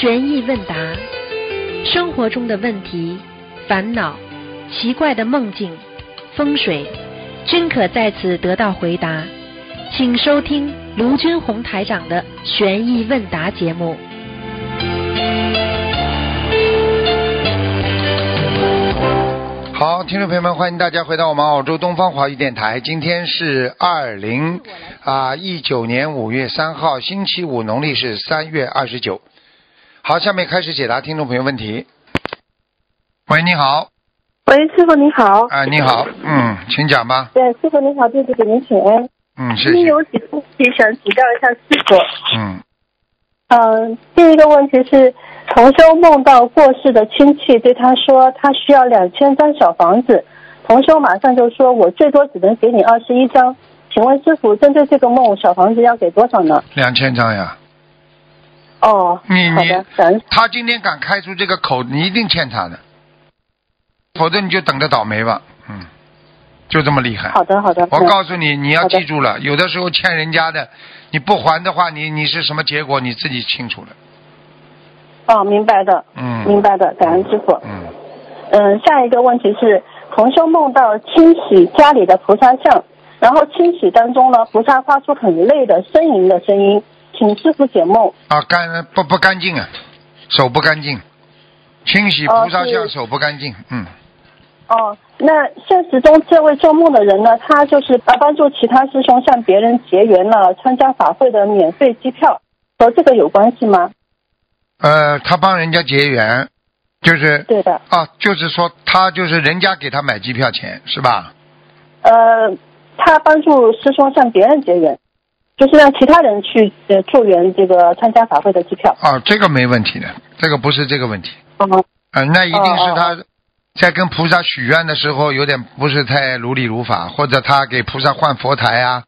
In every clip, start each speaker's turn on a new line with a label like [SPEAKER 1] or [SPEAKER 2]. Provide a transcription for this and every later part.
[SPEAKER 1] 悬疑问答，生活中的问题、烦恼、奇怪的梦境、风水，均可在此得到回答。请收听卢军红台长的悬疑问答节目。
[SPEAKER 2] 好，听众朋友们，欢迎大家回到我们澳洲东方华语电台。今天是二零啊一九年五月三号，星期五，农历是三月二十九。好，下面开始解答听众朋友问题。喂，你好，
[SPEAKER 3] 喂，师傅你好。
[SPEAKER 2] 啊，你好，嗯，请讲吧。
[SPEAKER 3] 对，师傅你好，弟子给您请安。
[SPEAKER 2] 嗯，谢谢。
[SPEAKER 3] 今天有几个问题想请教一下师傅。
[SPEAKER 2] 嗯，
[SPEAKER 3] 嗯，第一个问题是，同修梦到过世的亲戚对他说，他需要两千张小房子。同修马上就说，我最多只能给你二十一张。请问师傅，针对这个梦，小房子要给多少呢？
[SPEAKER 2] 两千张呀。
[SPEAKER 3] 哦，
[SPEAKER 2] 你你。他今天敢开出这个口，你一定欠他的，否则你就等着倒霉吧。嗯，就这么厉害。
[SPEAKER 3] 好的，好的。
[SPEAKER 2] 我
[SPEAKER 3] 嗯
[SPEAKER 2] 告诉你，你要记住了，有的时候欠人家的，你不还的话，你你是什么结果，你自己清楚了。
[SPEAKER 3] 哦，明白的，
[SPEAKER 2] 嗯。
[SPEAKER 3] 明白的，感恩师傅。
[SPEAKER 2] 嗯，
[SPEAKER 3] 嗯，下一个问题是，同修梦到清洗家里的菩萨像，然后清洗当中呢，菩萨发出很累的呻吟的声音，请师傅解梦。
[SPEAKER 2] 啊，干不不干净啊，手不干净，清洗
[SPEAKER 3] 哦
[SPEAKER 2] 菩萨像手不干净，嗯，
[SPEAKER 3] 哦，那现实中这位做梦的人呢，他就是呃帮助其他师兄向别人结缘了参加法会的免费机票，和这个有关系吗？
[SPEAKER 2] 呃，他帮人家结缘，就是
[SPEAKER 3] 对的，
[SPEAKER 2] 啊，就是说他就是人家给他买机票钱是吧？
[SPEAKER 3] 呃，他帮助师兄向别人结缘，就是让其他人去呃助缘这个参加法会的机票。
[SPEAKER 2] 啊，这个没问题的，这个不是这个问题，
[SPEAKER 3] 嗯，
[SPEAKER 2] 呃，那一定是
[SPEAKER 3] 哦
[SPEAKER 2] 他在跟菩萨许愿的时候有点不是太如理如法，或者他给菩萨换佛台啊，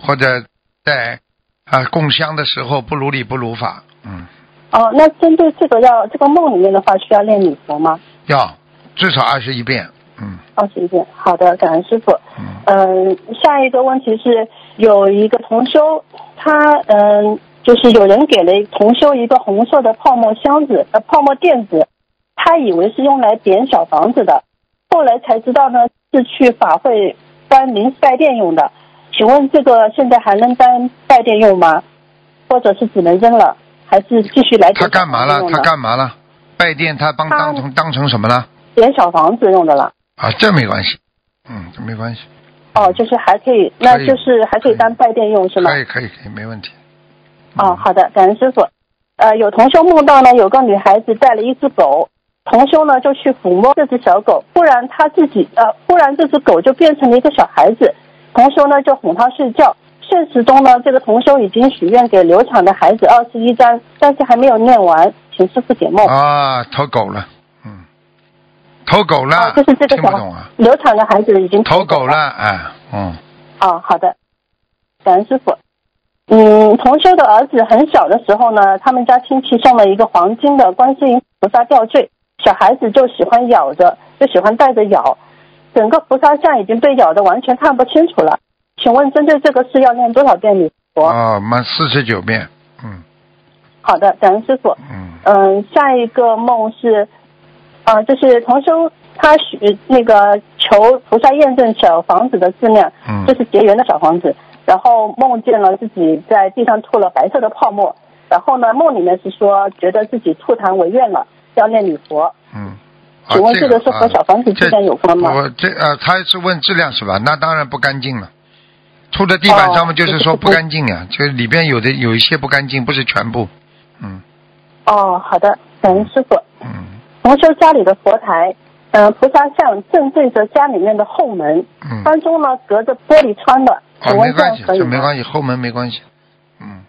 [SPEAKER 2] 或者在啊供香的时候不如理不如法，嗯，
[SPEAKER 3] 哦，那针对这个要这个梦里面的话，需要念礼佛吗？
[SPEAKER 2] 要至少二十一遍，嗯
[SPEAKER 3] 二十一遍。好的，感恩师傅。
[SPEAKER 2] 嗯，
[SPEAKER 3] 嗯，下一个问题是，有一个同修，他嗯，就是有人给了同修一个红色的泡沫箱子，呃，泡沫垫子，他以为是用来点小房子的，后来才知道呢是去法会搬临时拜殿用的。请问这个现在还能当拜殿用吗？或者是只能扔了，还是继续来
[SPEAKER 2] 他干嘛了？他干嘛了？拜殿他帮当成当成什么了？
[SPEAKER 3] 点小房子用的了？
[SPEAKER 2] 啊，这没关系，嗯，这没关系，
[SPEAKER 3] 哦，就是还可以，那就是还可以当带电用是吗？
[SPEAKER 2] 可以可以可以，没问题。
[SPEAKER 3] 哦，好的，感恩师傅。呃，有同修梦到呢，有个女孩子带了一只狗，同修呢就去抚摸这只小狗，忽然他自己呃，忽然这只狗就变成了一个小孩子，同修呢就哄他睡觉。现实中呢，这个同修已经许愿给流产的孩子二十一张，但是还没有念完，请师傅解梦。
[SPEAKER 2] 啊，投狗了，嗯，投狗了，
[SPEAKER 3] 哦，就是这个小
[SPEAKER 2] 啊？
[SPEAKER 3] 流产的孩子已经
[SPEAKER 2] 投狗了，哎，嗯，
[SPEAKER 3] 哦，好的，感恩师傅。嗯，同修的儿子很小的时候呢，他们家亲戚送了一个黄金的观世音菩萨吊坠，小孩子就喜欢咬着，就喜欢带着咬，整个菩萨像已经被咬的完全看不清楚了。请问针对这个事要念多少遍礼佛？
[SPEAKER 2] 哦，满四十九遍，嗯
[SPEAKER 3] 好的，感恩师傅。
[SPEAKER 2] 嗯，
[SPEAKER 3] 嗯，下一个梦是，呃，就是同修他许那个求菩萨验证小房子的质量，
[SPEAKER 2] 嗯
[SPEAKER 3] 就是结缘的小房子，然后梦见了自己在地上吐了白色的泡沫，然后呢，梦里面是说觉得自己吐痰违愿了，要念礼佛。
[SPEAKER 2] 嗯。
[SPEAKER 3] 请问
[SPEAKER 2] 啊
[SPEAKER 3] 这个是和小房子质量有关吗
[SPEAKER 2] 我这呃，他是问质量是吧？那当然不干净了。吐在地板上面，
[SPEAKER 3] 哦
[SPEAKER 2] 就是说不干净呀、就里边有的有一些不干净，不是全部。嗯
[SPEAKER 3] 哦，好的，感恩师傅。
[SPEAKER 2] 嗯，
[SPEAKER 3] 同修家里的佛台，呃，菩萨像正对着家里面的后门，
[SPEAKER 2] 嗯，
[SPEAKER 3] 当中呢隔着玻璃窗的，请
[SPEAKER 2] 哦，
[SPEAKER 3] 问
[SPEAKER 2] 没关系，
[SPEAKER 3] 这
[SPEAKER 2] 没关系，后门没关系。嗯，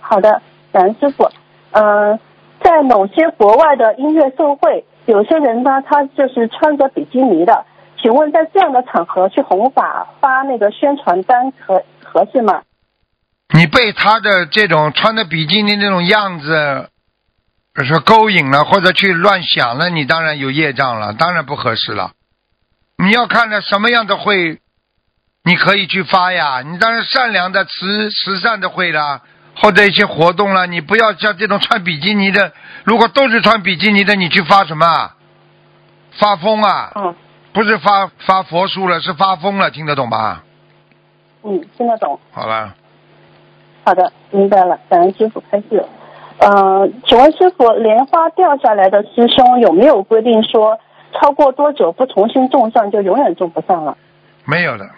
[SPEAKER 3] 好的，感恩师傅。嗯、在某些国外的音乐盛会，有些人呢，他就是穿着比基尼的。请问，在这样的场合去弘法发那个宣传单合合适吗？
[SPEAKER 2] 你被他的这种穿的比基尼那种样子，说勾引了，或者去乱想了，你当然有业障了，当然不合适了。你要看着什么样的会，你可以去发呀。你当然善良的、慈慈善的会啦，或者一些活动了，你不要像这种穿比基尼的，如果都是穿比基尼的，你去发什么啊？发疯啊！
[SPEAKER 3] 嗯
[SPEAKER 2] 不是发发佛书了，是发疯了，听得懂吧？
[SPEAKER 3] 嗯，听得懂。
[SPEAKER 2] 好了，
[SPEAKER 3] 好的，明白了，感恩师傅开示。呃，请问师傅，莲花掉下来的师兄有没有规定说，超过多久不重新种上就永远种不上了？
[SPEAKER 2] 没有的。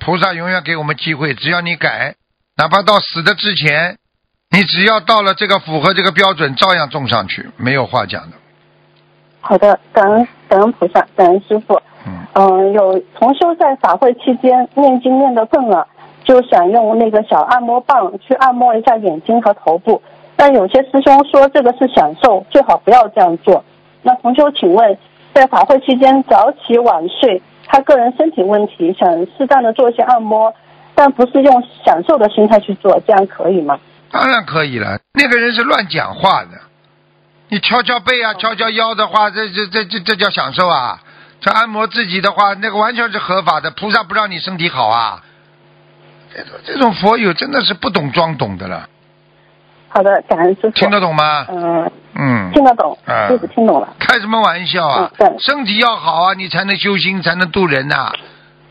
[SPEAKER 2] 菩萨永远给我们机会，只要你改，哪怕到死的之前，你只要到了这个符合这个标准，照样种上去，没有话讲的。
[SPEAKER 3] 好的，感恩感恩菩萨，感恩师傅。
[SPEAKER 2] 嗯，
[SPEAKER 3] 嗯、有同修在法会期间念经念得更了，就想用那个小按摩棒去按摩一下眼睛和头部，但有些师兄说这个是享受，最好不要这样做。那同修，请问，在法会期间早起晚睡，他个人身体问题，想适当的做一些按摩，但不是用享受的心态去做，这样可以吗？
[SPEAKER 2] 当然可以了。那个人是乱讲话的，你敲敲背啊，敲敲腰的话，这这这这这叫享受啊！这按摩自己的话，那个完全是合法的。菩萨不让你身体好啊！这种这种佛友真的是不懂装懂的了，
[SPEAKER 3] 好的，感恩师傅。
[SPEAKER 2] 听得懂吗？
[SPEAKER 3] 嗯、
[SPEAKER 2] 嗯，
[SPEAKER 3] 听得懂
[SPEAKER 2] 啊，
[SPEAKER 3] 师傅听懂了。
[SPEAKER 2] 开什么玩笑啊！身体要好啊，你才能修心，才能渡人呐、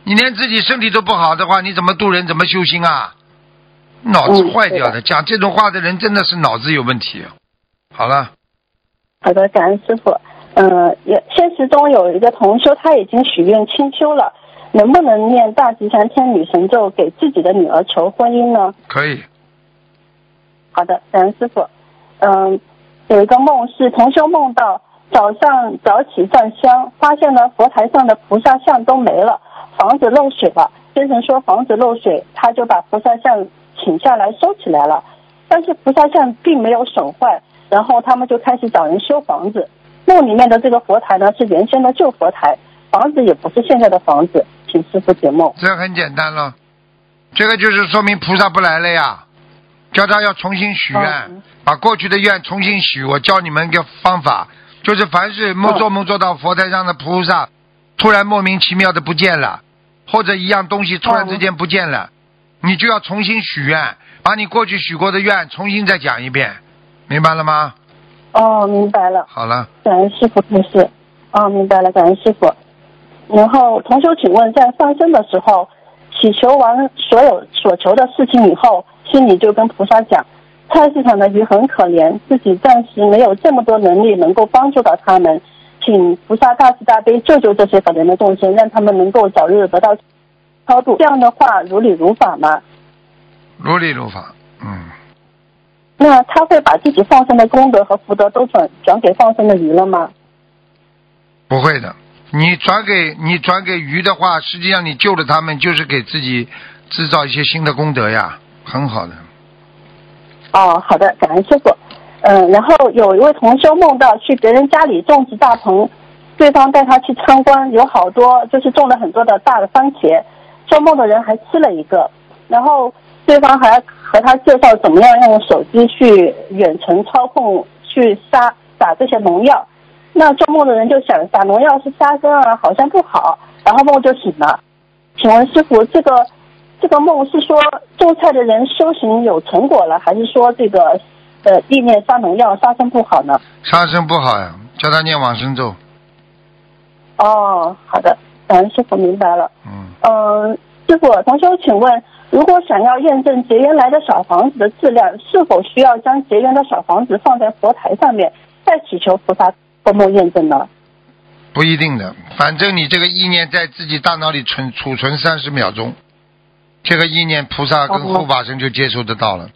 [SPEAKER 2] 你连自己身体都不好的话，你怎么渡人，怎么修心啊？脑子
[SPEAKER 3] 嗯
[SPEAKER 2] 坏掉的，讲这种话的人真的是脑子有问题。好了，
[SPEAKER 3] 好的，感恩师傅。呃，也现实中有一个同修，他已经许愿清修了，能不能念大吉祥天女神咒给自己的女儿求婚姻呢？
[SPEAKER 2] 可以。
[SPEAKER 3] 好的，感恩师傅。嗯、有一个梦是同修梦到早上早起上香，发现呢佛台上的菩萨像都没了，房子漏水了。先生说房子漏水，他就把菩萨像请下来收起来了，但是菩萨像并没有损坏，然后他们就开始找人修房子。梦里面的这个佛台呢是原先的旧佛台，房子也不是现在的房子，请师傅解梦。
[SPEAKER 2] 这很简单了，这个就是说明菩萨不来了呀，叫他要重新许愿，
[SPEAKER 3] 嗯
[SPEAKER 2] 把过去的愿重新许。我教你们一个方法，就是凡是梦
[SPEAKER 3] 嗯
[SPEAKER 2] 做梦做到佛台上的菩萨，突然莫名其妙的不见了，或者一样东西突然之间不见了，你就要重新许愿，把你过去许过的愿重新再讲一遍，明白了吗？
[SPEAKER 3] 哦，明白了。
[SPEAKER 2] 好了，
[SPEAKER 3] 感恩师傅开示。哦，明白了，感恩师傅。然后同修，请问在放生的时候，祈求完所有所求的事情以后，心里就跟菩萨讲，菜市场的鱼很可怜，自己暂时没有这么多能力能够帮助到他们，请菩萨大慈大悲救救这些可怜的众生，让他们能够早日得到超度。这样的话如理如法吗？
[SPEAKER 2] 如理如法，嗯，
[SPEAKER 3] 那他会把自己放生的功德和福德都转转给放生的鱼了吗？
[SPEAKER 2] 不会的。你转给你转给鱼的话，实际上你救了他们，就是给自己制造一些新的功德呀，很好的。
[SPEAKER 3] 哦，好的，感恩师傅。嗯，然后有一位同修梦到去别人家里种植大棚，对方带他去参观，有好多就是种了很多的大的番茄，做梦的人还吃了一个，然后对方还和他介绍怎么样用手机去远程操控去杀打这些农药。那做梦的人就想打农药是杀生啊，好像不好，然后梦就醒了。请问师傅，这个这个梦是说种菜的人修行有成果了，还是说这个呃地面杀农药杀生不好呢？
[SPEAKER 2] 杀生不好呀，叫他念往生咒。
[SPEAKER 3] 哦，好的，感恩师傅明白了。
[SPEAKER 2] 嗯，
[SPEAKER 3] 嗯，师傅，同修，请问，如果想要验证结缘来的小房子的质量，是否需要将结缘的小房子放在佛台上面，再祈求菩萨做梦验证呢？
[SPEAKER 2] 不一定的，反正你这个意念在自己大脑里存储存三十秒钟，这个意念菩萨跟
[SPEAKER 3] 哦
[SPEAKER 2] 护法神就接收得到了，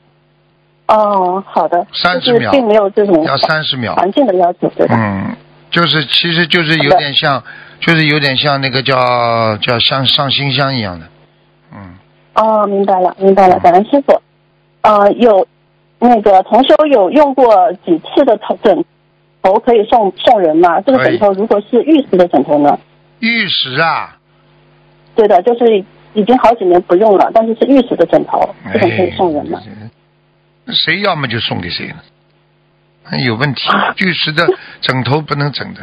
[SPEAKER 3] 哦，好的，
[SPEAKER 2] 三
[SPEAKER 3] 十秒并没有这种
[SPEAKER 2] 要三十秒。
[SPEAKER 3] 环境的要求，对吧？
[SPEAKER 2] 嗯，就是其实就是有点像，就是有点像那个叫叫像上新香一样的。嗯，
[SPEAKER 3] 哦，明白了，明白了，感恩师傅。呃，有那个同修有用过几次的头枕头可以送送人吗？这个枕头如果是玉石的枕头呢？
[SPEAKER 2] 玉石啊，
[SPEAKER 3] 对的，就是已经好几年不用了，但是是玉石的枕头，这种可以
[SPEAKER 2] 哎
[SPEAKER 3] 送人吗？
[SPEAKER 2] 谁要么就送给谁了，哎有问题。玉石的枕头不能枕的，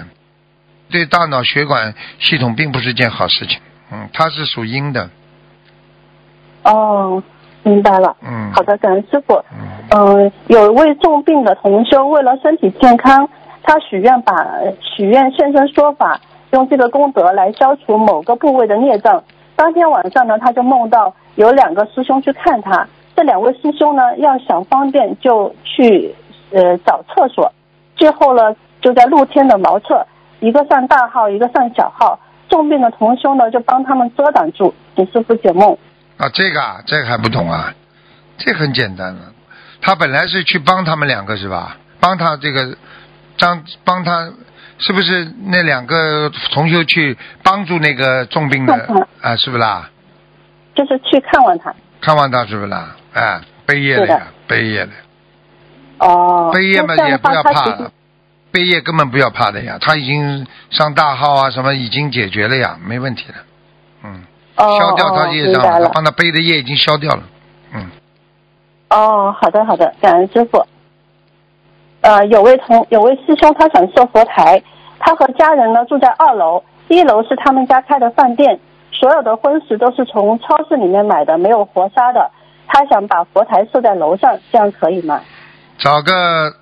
[SPEAKER 2] 对大脑血管系统并不是件好事情。嗯，它是属阴的。
[SPEAKER 3] 哦，明白了。
[SPEAKER 2] 嗯，
[SPEAKER 3] 好的，感恩师傅。
[SPEAKER 2] 嗯，
[SPEAKER 3] 嗯，有一位重病的同修，为了身体健康，他许愿把许愿现身说法，用这个功德来消除某个部位的孽障。当天晚上呢，他就梦到有两个师兄去看他，这两位师兄呢要想方便就去呃找厕所，最后呢就在露天的茅厕，一个上大号，一个上小号，重病的同修呢就帮他们遮挡住，请师傅解梦。
[SPEAKER 2] 啊，这个啊，这个还不懂啊，这很简单了。他本来是去帮他们两个是吧？帮他这个张帮他，是不是那两个同修去帮助那个重病的啊？是不是啦？
[SPEAKER 3] 就是去看望他。
[SPEAKER 2] 看望他是不是啦？哎，背业
[SPEAKER 3] 的
[SPEAKER 2] 呀，背业的，
[SPEAKER 3] 哦。
[SPEAKER 2] 背业嘛也不要怕了，背业根本不要怕的呀，他已经上大号啊，什么已经解决了呀，没问题了，嗯，
[SPEAKER 3] 哦
[SPEAKER 2] 消掉他
[SPEAKER 3] 哦
[SPEAKER 2] 业障了，他。帮他背的业已经消掉了，嗯，
[SPEAKER 3] 哦，好的好的，感恩师傅。呃，有位同有位师兄他想设佛台，他和家人呢住在二楼，一楼是他们家开的饭店，所有的荤食都是从超市里面买的，没有活杀的。他想把佛台设在楼上，这样可以吗？
[SPEAKER 2] 找个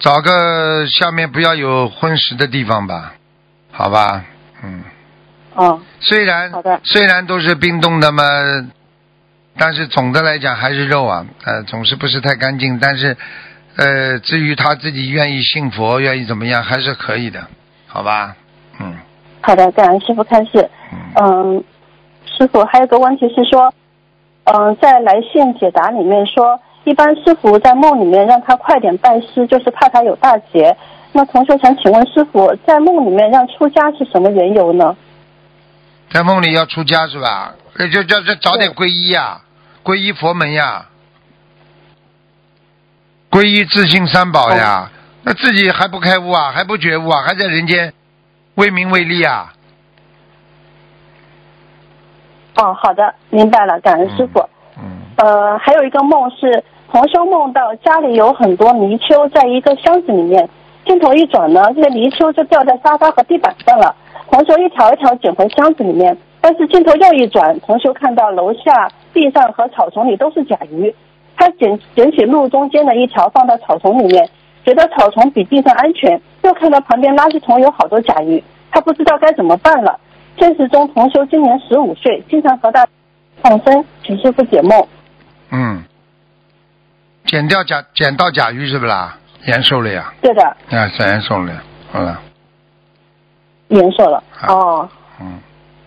[SPEAKER 2] 找个下面不要有荤食的地方吧，好吧，嗯，
[SPEAKER 3] 哦，
[SPEAKER 2] 虽然
[SPEAKER 3] 好的
[SPEAKER 2] 虽然都是冰冻的嘛，但是总的来讲还是肉啊，呃，总是不是太干净，但是呃，至于他自己愿意信佛，愿意怎么样，还是可以的，好吧，嗯
[SPEAKER 3] 好的，感恩师傅开示。
[SPEAKER 2] 嗯，
[SPEAKER 3] 嗯，师傅还有个问题是说，嗯，在来信解答里面说，一般师傅在梦里面让他快点拜师，就是怕他有大劫。那同学想请问师傅，在梦里面让出家是什么缘由呢？
[SPEAKER 2] 在梦里要出家是吧？那就叫这早点皈依呀，皈依佛门呀，皈依自信三宝呀。那自己还不开悟啊，还不觉悟啊，还在人间为名为利啊。
[SPEAKER 3] 哦，好的，明白了，感恩师傅。
[SPEAKER 2] 嗯，
[SPEAKER 3] 呃，还有一个梦是同修梦到家里有很多泥鳅在一个箱子里面，镜头一转呢，这个泥鳅就掉在沙发和地板上了。同修一条一条捡回箱子里面，但是镜头又一转，同修看到楼下地上和草丛里都是甲鱼。他捡捡起路中间的一条放到草丛里面，觉得草丛比地上安全，又看到旁边垃圾桶有好多甲鱼，他不知道该怎么办了。现实中，同修今年十五岁，经常和他放生，请师傅解梦。
[SPEAKER 2] 嗯，捡掉甲捡到甲鱼是不啦？延寿了呀，
[SPEAKER 3] 对的，
[SPEAKER 2] 啊，是延寿了，好了，
[SPEAKER 3] 延寿了。哦，
[SPEAKER 2] 嗯，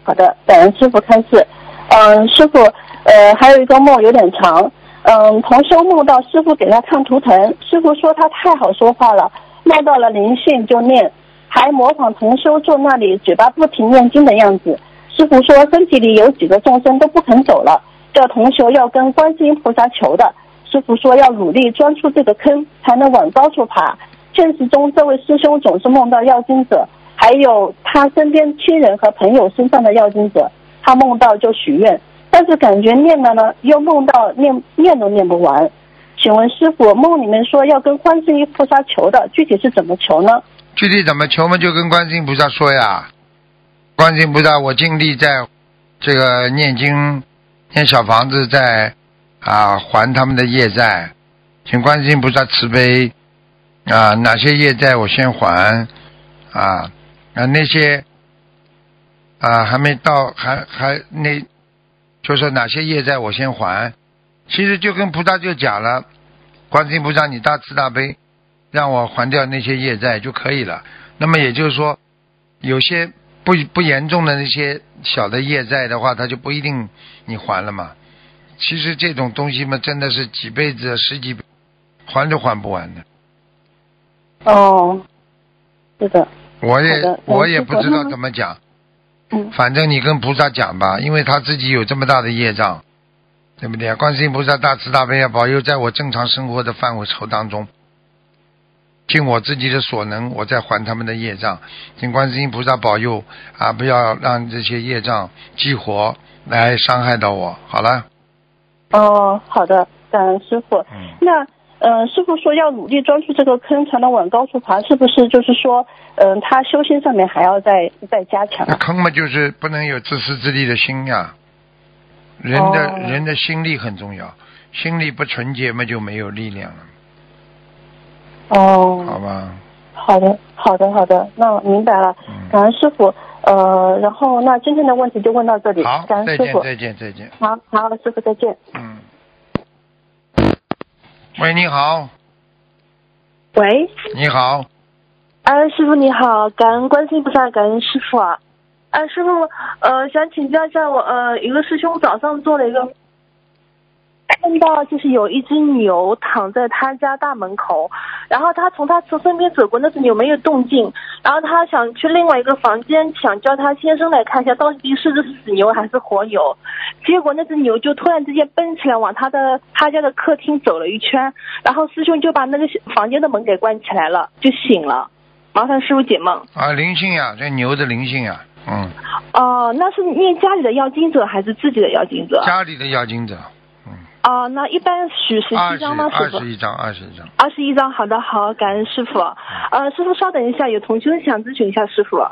[SPEAKER 3] 好的，感恩师傅开示。嗯，师傅，呃，还有一个梦有点长。嗯，同修梦到师傅给他看图腾，师傅说他太好说话了，梦到了灵性就念，还模仿同修坐那里嘴巴不停念经的样子。师傅说身体里有几个众生都不肯走了，叫同修要跟观世音菩萨求的。师傅说要努力钻出这个坑，才能往高处爬。现实中，这位师兄总是梦到要经者，还有他身边亲人和朋友身上的要经者，他梦到就许愿，但是感觉念了呢，又梦到念念都念不完。请问师傅，梦里面说要跟观世音菩萨求的，具体是怎么求呢？
[SPEAKER 2] 具体怎么求嘛，就跟观世音菩萨说呀。观世音菩萨，我尽力在这个念经、念小房子，在啊还他们的业债，请观世音菩萨慈悲啊，哪些业债我先还啊啊那些啊还没到，还还那，就说哪些业债我先还，其实就跟菩萨就讲了，观世音菩萨你大慈大悲，让我还掉那些业债就可以了。那么也就是说，有些不不严重的那些小的业债的话，它就不一定你还了嘛。其实这种东西嘛，真的是几辈子、十几辈还都还不完的。
[SPEAKER 3] 哦，是的，
[SPEAKER 2] 我也我也不知道怎么讲，
[SPEAKER 3] 嗯，
[SPEAKER 2] 反正你跟菩萨讲吧，因为他自己有这么大的业障，对不对？观世音菩萨大慈大悲啊，保佑在我正常生活的范围筹当中，尽我自己的所能，我再还他们的业障。请观世音菩萨保佑啊，不要让这些业障激活来伤害到我。好了，
[SPEAKER 3] 哦，好的，感恩师傅。
[SPEAKER 2] 嗯，
[SPEAKER 3] 那呃，师傅说要努力钻出这个坑，才能往高处爬，是不是就是说，嗯、他修心上面还要再再加强啊？
[SPEAKER 2] 那坑嘛，就是不能有自私自利的心呀、人的、
[SPEAKER 3] 哦
[SPEAKER 2] 人的心力很重要，心力不纯洁嘛，就没有力量了，
[SPEAKER 4] 哦，
[SPEAKER 2] 好吧？
[SPEAKER 4] 好的，好的，好的，那我明白了，
[SPEAKER 2] 嗯，
[SPEAKER 4] 感恩师傅。呃，然后那今天的问题就问到这里，
[SPEAKER 2] 好，再见，
[SPEAKER 4] 感恩师傅。
[SPEAKER 2] 再见，再见。
[SPEAKER 4] 好好，师傅再见。
[SPEAKER 2] 嗯。喂，你好，
[SPEAKER 5] 喂，
[SPEAKER 2] 你好，
[SPEAKER 5] 哎，师傅你好，感恩观世音菩萨，感恩师傅啊。哎，师傅，呃，想请教一下我，呃，一个师兄早上做了一个，看到就是有一只牛躺在他家大门口，然后他从他从身边走过，那只牛没有动静，然后他想去另外一个房间，想叫他先生来看一下到底是只死牛还是活牛，结果那只牛就突然之间奔起来往他的他家的客厅走了一圈，然后师兄就把那个房间的门给关起来了，就醒了。麻烦师傅解梦。
[SPEAKER 2] 啊，灵性呀，这牛的灵性呀，嗯，
[SPEAKER 5] 哦、那是念家里的要经者还是自己的要经者？
[SPEAKER 2] 家里的要经者，嗯，
[SPEAKER 5] 哦、那一般许十七张吗？师傅
[SPEAKER 2] 二十？一张，二十一张。
[SPEAKER 5] 二十一张，好的，好，感恩师傅。呃，师傅稍等一下，有同学想咨询一下师傅。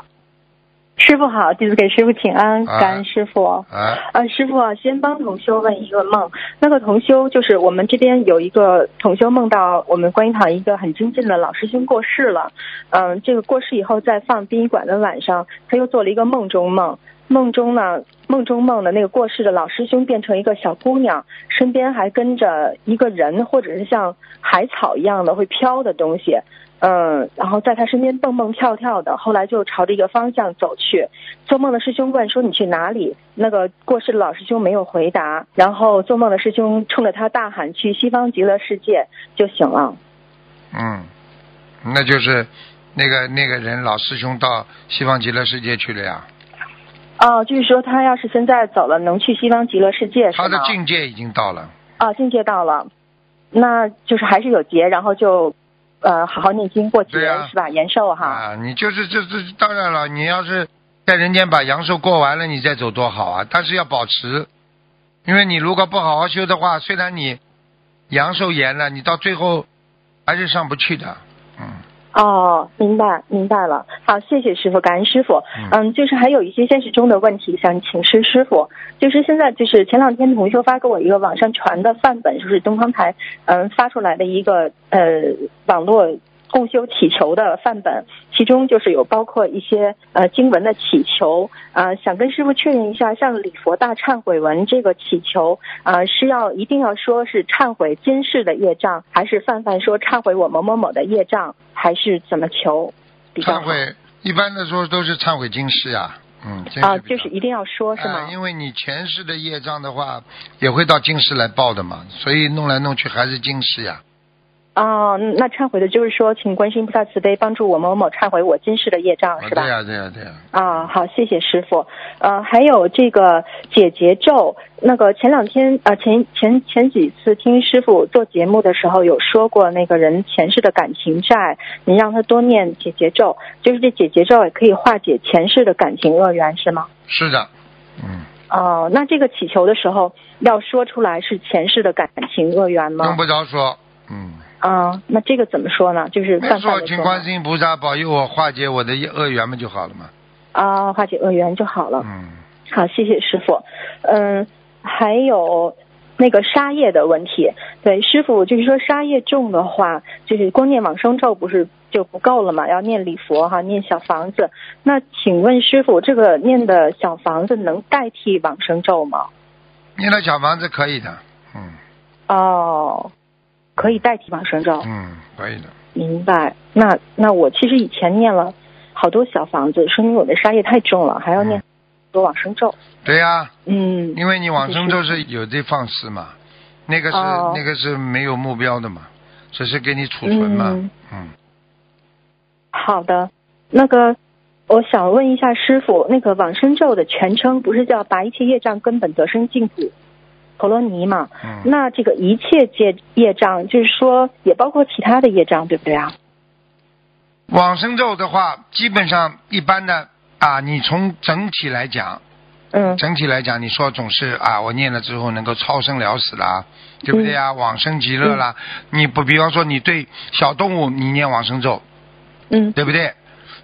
[SPEAKER 4] 师傅好，弟子给师傅请安，
[SPEAKER 2] 啊
[SPEAKER 4] 感恩师傅。
[SPEAKER 2] 啊，
[SPEAKER 4] 呃，师傅啊，先帮同修问一个梦。那个同修就是我们这边有一个同修梦到我们观音堂一个很精进的老师兄过世了。嗯、这个过世以后，在放殡仪馆的晚上，他又做了一个梦中梦。梦中呢，梦中梦的那个过世的老师兄变成一个小姑娘，身边还跟着一个人，或者是像海草一样的会飘的东西。嗯，然后在他身边蹦蹦跳跳的，后来就朝着一个方向走去。做梦的师兄问说：“你去哪里？”那个过世的老师兄没有回答，然后做梦的师兄冲着他大喊：“去西方极乐世界！”就醒了。
[SPEAKER 2] 嗯，那就是那个那个人老师兄到西方极乐世界去了呀，
[SPEAKER 4] 哦，就是说他要是现在走了，能去西方极乐世界是
[SPEAKER 2] 他的？境界已经到了。
[SPEAKER 4] 啊，境界到了，那就是还是有劫，然后就呃好好念经过劫、是吧？延寿哈。
[SPEAKER 2] 啊，你就是这这当然了，你要是在人间把阳寿过完了，你再走多好啊！但是要保持，因为你如果不好好修的话，虽然你阳寿延了，你到最后还是上不去的。嗯，
[SPEAKER 4] 哦，明白明白了。好，谢谢师傅，感恩师傅。
[SPEAKER 2] 嗯
[SPEAKER 4] 嗯，就是还有一些现实中的问题想请示师傅。就是现在就是前两天同学发给我一个网上传的范本，就是东方台嗯发出来的一个呃网络共修祈求的范本，其中就是有包括一些呃经文的祈求，呃想跟师傅确认一下，像礼佛大忏悔文这个祈求，呃是要一定要说是忏悔今世的业障，还是范范说忏悔我某某某的业障，还是怎么求比较？
[SPEAKER 2] 忏悔一般的说都是忏悔今世呀。嗯，今世
[SPEAKER 4] 啊，就是一定要说是吗？
[SPEAKER 2] 啊因为你前世的业障的话，也会到今世来报的嘛，所以弄来弄去还是今世呀。
[SPEAKER 4] 哦，那忏悔的就是说，请观世音菩萨慈悲帮助我某某忏悔我今世的业障，
[SPEAKER 2] 啊
[SPEAKER 4] 是吧？
[SPEAKER 2] 对呀、对呀、对呀、
[SPEAKER 4] 啊，好，谢谢师傅。呃，还有这个解结咒，那个前两天呃前前前几次听师傅做节目的时候有说过，那个人前世的感情债，你让他多念解结咒，就是这解结咒也可以化解前世的感情恶缘，是吗？
[SPEAKER 2] 是的，嗯，
[SPEAKER 4] 哦、那这个祈求的时候要说出来是前世的感情恶缘吗
[SPEAKER 2] 用？不着说，嗯。
[SPEAKER 4] 啊、那这个怎么说呢？就是
[SPEAKER 2] 没
[SPEAKER 4] 泛泛
[SPEAKER 2] 说，请
[SPEAKER 4] 的说吗
[SPEAKER 2] 观世音菩萨保佑我化解我的恶缘嘛就好了嘛。
[SPEAKER 4] 啊，化解恶缘就好了。
[SPEAKER 2] 嗯，
[SPEAKER 4] 好，谢谢师傅。嗯，还有那个沙业的问题，对师傅就是说沙业重的话，就是光念往生咒不是就不够了嘛？要念礼佛哈，念小房子。那请问师傅，这个念的小房子能代替往生咒吗？
[SPEAKER 2] 念了小房子可以的，嗯
[SPEAKER 4] 哦，可以代替往生咒，
[SPEAKER 2] 嗯，可以的。
[SPEAKER 4] 明白。那那我其实以前念了好多小房子，说明我的杀业太重了，还要念多往生咒。
[SPEAKER 2] 对呀、
[SPEAKER 4] 嗯，
[SPEAKER 2] 因为你往生咒是。有的放矢嘛，那个是、
[SPEAKER 4] 哦。
[SPEAKER 2] 那个是没有目标的嘛，只是给你储存嘛，
[SPEAKER 4] 嗯。
[SPEAKER 2] 嗯。
[SPEAKER 4] 好的，那个我想问一下师傅，那个往生咒的全称不是叫把一切业障根本得生净土陀罗尼嘛？
[SPEAKER 2] 嗯。
[SPEAKER 4] 那这个一切业业障，就是说也包括其他的业障，对不对啊？
[SPEAKER 2] 往生咒的话，基本上一般的啊，你从整体来讲，
[SPEAKER 4] 嗯
[SPEAKER 2] 整体来讲，你说总是啊，我念了之后能够超生了死啦，对不对啊、往生极乐啦，你不，比方说你对小动物你念往生咒，
[SPEAKER 4] 嗯
[SPEAKER 2] 对不对？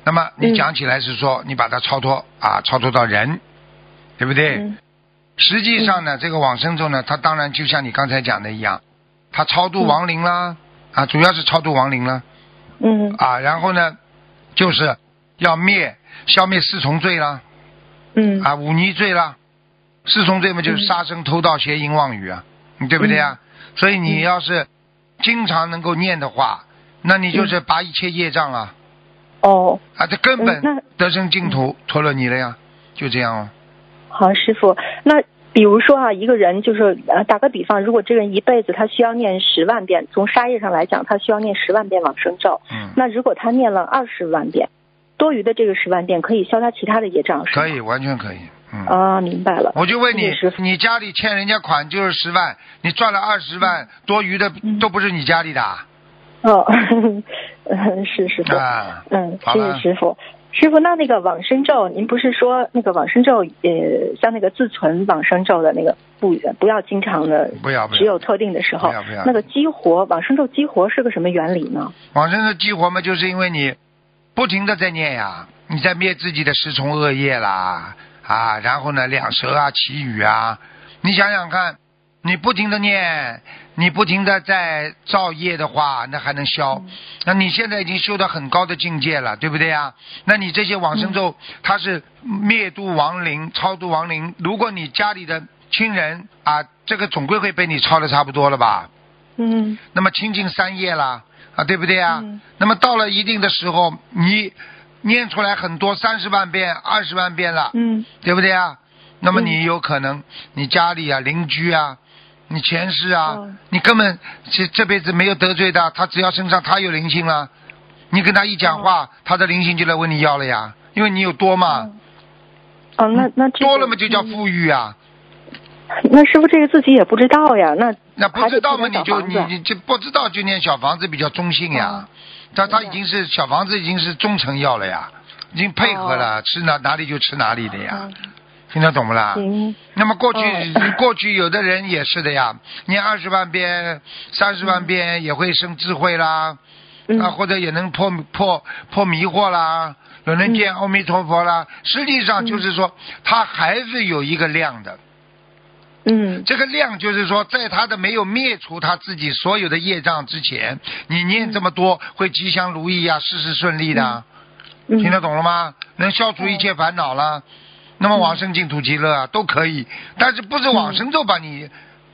[SPEAKER 2] 那么你
[SPEAKER 4] 嗯
[SPEAKER 2] 讲起来是说你把它超脱啊，超脱到人，对不对？
[SPEAKER 4] 嗯
[SPEAKER 2] 实际上呢，这个往生咒呢，它当然就像你刚才讲的一样，它超度亡灵啦，啊，主要是超度亡灵啦，
[SPEAKER 4] 嗯。
[SPEAKER 2] 啊，然后呢，就是要灭消灭四重罪啦，
[SPEAKER 4] 嗯。
[SPEAKER 2] 啊，忤逆罪啦，四重罪嘛就是杀生、偷盗、邪淫、妄语啊，你对不对啊？所以你要是经常能够念的话，那你就是拔一切业障啊，
[SPEAKER 4] 哦，
[SPEAKER 2] 啊，这根本得生净土陀罗尼了呀，就这样哦。
[SPEAKER 4] 好，师傅，那比如说啊，一个人就是呃，打个比方，如果这个人一辈子他需要念十万遍，从沙业上来讲，他需要念十万遍往生咒。
[SPEAKER 2] 嗯，
[SPEAKER 4] 那如果他念了二十万遍，多余的这个十万遍可以消他其他的业障，是？
[SPEAKER 2] 可以，完全可以。嗯，
[SPEAKER 4] 啊，明白了。
[SPEAKER 2] 我就问你你家里欠人家款就是十万，你赚了二十万，多余的
[SPEAKER 4] 嗯
[SPEAKER 2] 都不是你家里的啊
[SPEAKER 4] 哦，嗯，是师傅。
[SPEAKER 2] 啊。
[SPEAKER 4] 嗯，谢谢师傅。师傅，那那个往生咒，您不是说那个往生咒，呃，像那个自存往生咒的那个不不要经常的，
[SPEAKER 2] 不要不要
[SPEAKER 4] 只有特定的时候
[SPEAKER 2] 不要不要，
[SPEAKER 4] 那个激活往生咒激活是个什么原理呢？
[SPEAKER 2] 往生咒激活嘛，就是因为你不停的在念呀，你在灭自己的十重恶业啦啊，然后呢两舌啊、绮语啊，你想想看，你不停的念，你不停的在造业的话，那还能消？那你现在已经修到很高的境界了，对不对呀？那你这些往生咒，它是灭度亡灵、超度亡灵。如果你家里的亲人啊，这个总归会被你抄的差不多了吧？
[SPEAKER 4] 嗯
[SPEAKER 2] 那么清净三业啦，啊，对不对啊？
[SPEAKER 4] 嗯
[SPEAKER 2] 那么到了一定的时候，你念出来很多，三十万遍、二十万遍了，
[SPEAKER 4] 嗯
[SPEAKER 2] 对不对啊？那么
[SPEAKER 4] 嗯
[SPEAKER 2] 你有可能，你家里啊、邻居啊、你前世啊，
[SPEAKER 4] 哦。
[SPEAKER 2] 你根本这这辈子没有得罪的，他只要身上他有灵性了，你跟他一讲话，他的灵性就来问你要了呀，因为你有多嘛，
[SPEAKER 4] 哦，那那这个
[SPEAKER 2] 多了嘛就叫
[SPEAKER 4] 嗯
[SPEAKER 2] 富裕啊。
[SPEAKER 4] 那师傅这个自己也不知道呀，那
[SPEAKER 2] 那不知道嘛，你就你你就不知道就念小房子比较中性呀。他他已经是小房子已经是中成药了呀，已经配合了，吃哪哪里就吃哪里的呀，
[SPEAKER 4] 嗯
[SPEAKER 2] 听得懂不啦？
[SPEAKER 4] 行，
[SPEAKER 2] 那么过去、
[SPEAKER 4] 哦。
[SPEAKER 2] 过去有的人也是的呀，念二十万遍、三十万遍也会生智慧啦，
[SPEAKER 4] 嗯。
[SPEAKER 2] 啊，或者也能破破破迷惑啦，有人见阿弥陀佛啦。实际上就是说，他还是有一个量的。
[SPEAKER 4] 嗯。
[SPEAKER 2] 这个量就是说，在他的没有灭除他自己所有的业障之前，你念这么多会吉祥如意啊，事事顺利的，
[SPEAKER 4] 嗯，
[SPEAKER 2] 听得懂了吗？能消除一切烦恼了，那么往生净土极乐啊都可以，但是不是往生咒把你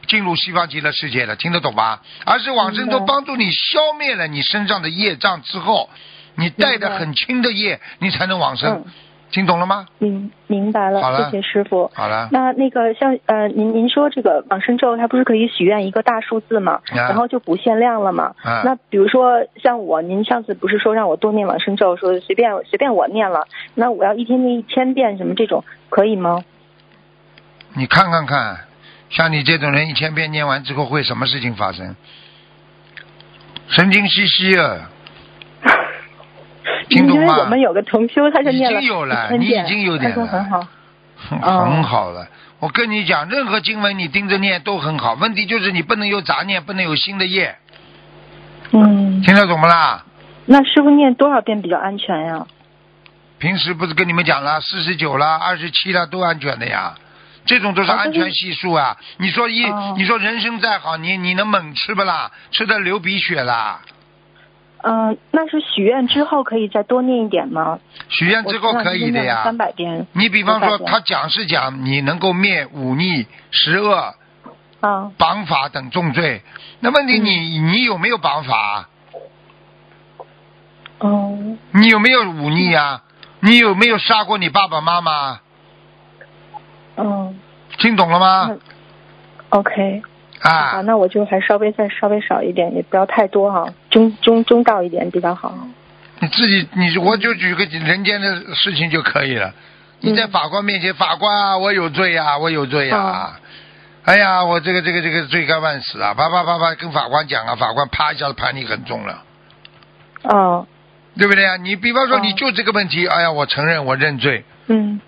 [SPEAKER 2] 进入西方极乐世界了，听得懂吧？而是往生咒帮助你消灭了你身上的业障之后，你带的很轻的业，你才能往生。
[SPEAKER 4] 嗯，
[SPEAKER 2] 听懂了吗？
[SPEAKER 4] 明明白了，谢谢师傅。
[SPEAKER 2] 好了，
[SPEAKER 4] 那那个像呃，您您说这个往生咒，它不是可以许愿一个大数字嘛？
[SPEAKER 2] 啊
[SPEAKER 4] 然后就不限量了嘛。
[SPEAKER 2] 啊
[SPEAKER 4] 那比如说像我，您上次不是说让我多念往生咒，说随便随便我念了，那我要一天念一千遍什么这种可以吗？
[SPEAKER 2] 你看看看，像你这种人，一千遍念完之后会什么事情发生？神经兮兮啊！听懂吗
[SPEAKER 4] 因为我们有个同修，他就
[SPEAKER 2] 已
[SPEAKER 4] 念了
[SPEAKER 2] 经有了，你已经有点
[SPEAKER 4] 他说很好
[SPEAKER 2] 了。很好了。我跟你讲，任何经文你盯着念都很好，问题就是你不能有杂念，不能有新的业，
[SPEAKER 4] 嗯，
[SPEAKER 2] 听得懂不啦？
[SPEAKER 4] 那师傅念多少遍比较安全呀？
[SPEAKER 2] 平时不是跟你们讲了，四十九了，二十七了，都安全的呀。这种都是
[SPEAKER 4] 哦
[SPEAKER 2] 安全系数啊！你说一，
[SPEAKER 4] 哦
[SPEAKER 2] 你说人生再好，你你能猛吃不啦？吃的流鼻血啦！
[SPEAKER 4] 嗯、那是许愿之后可以再多念一点吗？
[SPEAKER 2] 许愿之后可以的呀。
[SPEAKER 4] 三百遍。
[SPEAKER 2] 你比方说，他讲是讲你能够灭忤逆、十恶、
[SPEAKER 4] 啊，
[SPEAKER 2] 绑法等重罪，那问题
[SPEAKER 4] 嗯
[SPEAKER 2] 你、你有没有绑法？
[SPEAKER 4] 哦，
[SPEAKER 2] 你有没有忤逆啊？你有没有杀过你爸爸妈妈？
[SPEAKER 4] 嗯
[SPEAKER 2] 听懂了吗
[SPEAKER 4] ？，OK，好，
[SPEAKER 2] 啊，
[SPEAKER 4] 那我就还稍微再稍微少一点，也不要太多哈，中中中道一点比较好。
[SPEAKER 2] 你自己你我就举个人间的事情就可以了。你在
[SPEAKER 4] 嗯
[SPEAKER 2] 法官面前，法官啊，我有罪啊，我有罪啊。哎呀，我这个这个这个罪该万死啊！啪啪啪啪，跟法官讲啊，法官啪一下子判你很重了，
[SPEAKER 4] 哦，
[SPEAKER 2] 对不对啊？你比方说
[SPEAKER 4] 哦
[SPEAKER 2] 你就这个问题，哎呀，我承认我认罪，
[SPEAKER 4] 嗯，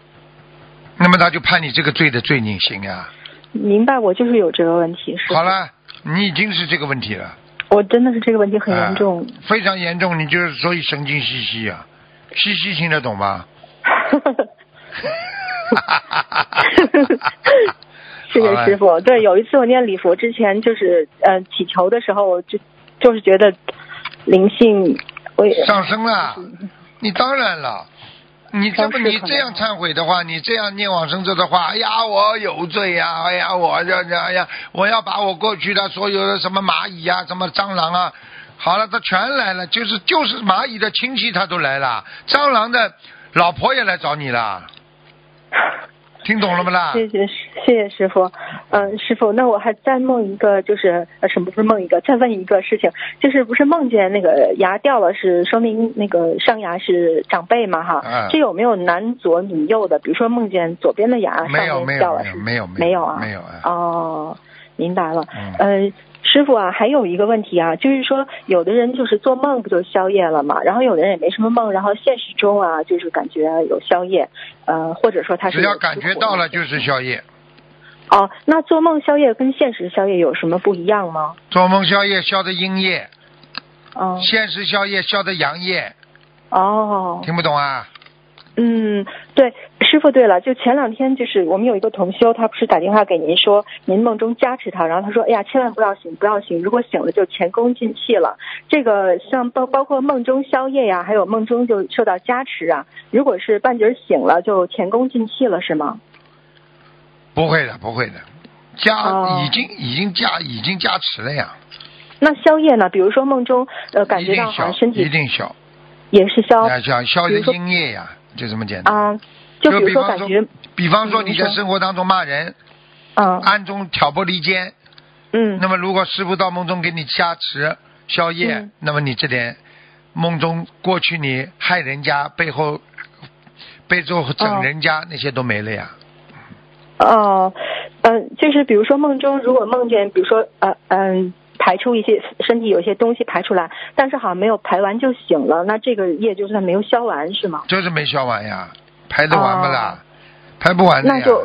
[SPEAKER 2] 那么他就判你这个罪的罪你行呀。
[SPEAKER 4] 明白，我就是有这个问题，是。
[SPEAKER 2] 好，了，你已经是这个问题了，
[SPEAKER 4] 我真的是这个问题很严重。
[SPEAKER 2] 啊非常严重，你就是所以神经兮兮啊，兮兮听得懂吗？
[SPEAKER 4] 谢谢师傅。对，有一次我念礼佛之前，就是呃祈求的时候，我就就是觉得灵性，我也
[SPEAKER 2] 上升了，你当然了。你这么你这样忏悔的话，你这样念往生咒的话，哎呀，我有罪呀、哎呀，我这这哎呀，我要把我过去的所有的什么蚂蚁呀、什么蟑螂啊，好了，他全来了，就是就是蚂蚁的亲戚他都来了，蟑螂的老婆也来找你了，听懂了不啦？
[SPEAKER 4] 谢谢谢谢师傅，嗯、师傅，那我还再梦一个，就是呃什么不是梦一个，再问一个事情，就是不是梦见那个牙掉了，是说明那个上牙是长辈嘛哈？
[SPEAKER 2] 嗯
[SPEAKER 4] 这有没有男左女右的？比如说梦见左边的牙上
[SPEAKER 2] 没有没有
[SPEAKER 4] 面掉了是
[SPEAKER 2] 没有没有
[SPEAKER 4] 没有啊
[SPEAKER 2] 没有啊，
[SPEAKER 4] 哦，明白了。
[SPEAKER 2] 嗯
[SPEAKER 4] 呃，师傅啊，还有一个问题啊，就是说，有的人就是做梦不就宵夜了嘛，然后有的人也没什么梦，然后现实中啊，就是感觉有宵夜，呃，或者说他是
[SPEAKER 2] 只要感觉到了就是宵夜，
[SPEAKER 4] 哦，那做梦宵夜跟现实宵夜有什么不一样吗？
[SPEAKER 2] 做梦宵夜消的阴夜，
[SPEAKER 4] 哦
[SPEAKER 2] 现实宵夜消的阳夜，
[SPEAKER 4] 哦，
[SPEAKER 2] 听不懂啊？
[SPEAKER 4] 嗯，对，师傅，对了，就前两天就是我们有一个同修，他不是打电话给您说您梦中加持他，然后他说，哎呀，千万不要醒，不要醒，如果醒了就前功尽弃了。这个像包包括梦中宵夜呀，还有梦中就受到加持啊，如果是半截醒了就前功尽弃了，是吗？
[SPEAKER 2] 不会的，不会的，加、
[SPEAKER 4] 哦
[SPEAKER 2] 已经已经加已经加持了呀，
[SPEAKER 4] 那宵夜呢？比如说梦中呃感觉到好像身体一
[SPEAKER 2] 定消，
[SPEAKER 4] 也是消
[SPEAKER 2] 要消消的
[SPEAKER 4] 比如说
[SPEAKER 2] 阴夜呀，就这么简单。
[SPEAKER 4] 啊，就比
[SPEAKER 2] 方说
[SPEAKER 4] 说感觉
[SPEAKER 2] 比方说你在生活当中骂人，
[SPEAKER 4] 嗯
[SPEAKER 2] 暗中挑拨离间，
[SPEAKER 4] 嗯
[SPEAKER 2] 那么如果师傅到梦中给你加持宵夜，
[SPEAKER 4] 嗯
[SPEAKER 2] 那么你这点梦中过去你害人家背后背后整
[SPEAKER 4] 哦
[SPEAKER 2] 人家、那些都没了呀。
[SPEAKER 4] 哦，嗯、就是比如说梦中，如果梦见，比如说呃嗯、排出一些身体有一些东西排出来，但是好像没有排完就醒了，那这个业就算没有消完是吗？
[SPEAKER 2] 就是没消完呀，排得完不啦？排不完
[SPEAKER 4] 那就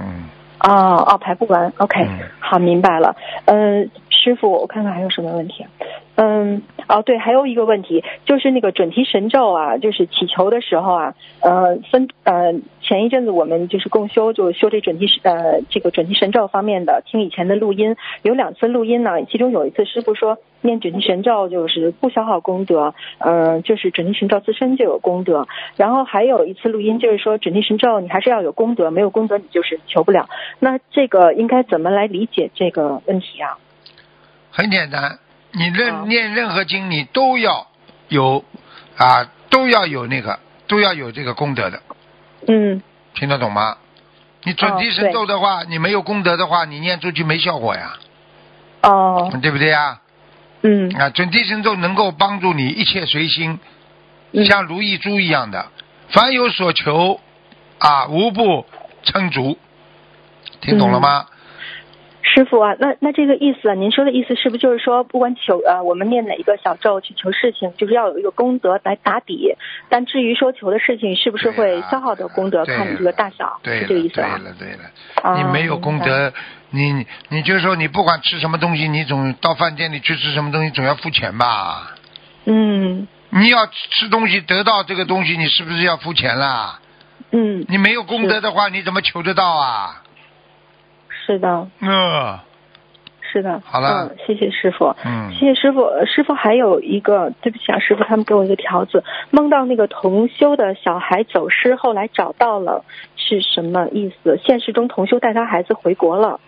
[SPEAKER 2] 嗯，
[SPEAKER 4] 哦哦，排不完，OK，、
[SPEAKER 2] 嗯
[SPEAKER 4] 好，明白了。嗯、师傅，我看看还有什么问题啊？嗯，哦，对，还有一个问题就是那个准提神咒啊，就是祈求的时候啊，呃，分呃，前一阵子我们就是共修，就修这准提呃这个准提神咒方面的，听以前的录音，有两次录音呢，其中有一次师傅说念准提神咒就是不消耗功德，嗯、就是准提神咒自身就有功德，然后还有一次录音就是说准提神咒你还是要有功德，没有功德你就是求不了。那这个应该怎么来理解这个问题啊？
[SPEAKER 2] 很简单，你任、念任何经，你都要有啊，都要有那个，都要有这个功德的，
[SPEAKER 4] 嗯，
[SPEAKER 2] 听得懂吗？你准提神咒的话，你没有功德的话，你念出去没效果呀，
[SPEAKER 4] 哦，
[SPEAKER 2] 对不对呀？
[SPEAKER 4] 嗯。
[SPEAKER 2] 啊，准提神咒能够帮助你一切随心，
[SPEAKER 4] 嗯。
[SPEAKER 2] 像如意珠一样的，凡有所求啊，无不称足，听懂了吗？
[SPEAKER 4] 师傅啊，那那这个意思啊，您说的意思是不是就是说，不管求呃，我们念哪一个小咒去求事情，就是要有一个功德来打底，但至于说求的事情是不是会消耗的功德，看你这个大小，
[SPEAKER 2] 对，
[SPEAKER 4] 是这个意思
[SPEAKER 2] 对
[SPEAKER 4] 啊？
[SPEAKER 2] 了，对了，
[SPEAKER 4] 啊
[SPEAKER 2] 你没有功德，你你就说你不管吃什么东西，你总到饭店里去吃什么东西，总要付钱吧？
[SPEAKER 4] 嗯
[SPEAKER 2] 你要吃东西得到这个东西，你是不是要付钱啦？
[SPEAKER 4] 嗯，
[SPEAKER 2] 你没有功德的话，你怎么求得到啊？
[SPEAKER 4] 是的，
[SPEAKER 2] 嗯
[SPEAKER 4] 是的。
[SPEAKER 2] 好了
[SPEAKER 4] 嗯，谢谢师傅。
[SPEAKER 2] 嗯
[SPEAKER 4] 谢谢师傅，呃师傅还有一个，对不起啊，师傅他们给我一个条子，梦到那个同修的小孩走失，后来找到了，是什么意思？现实中同修带他孩子回国了，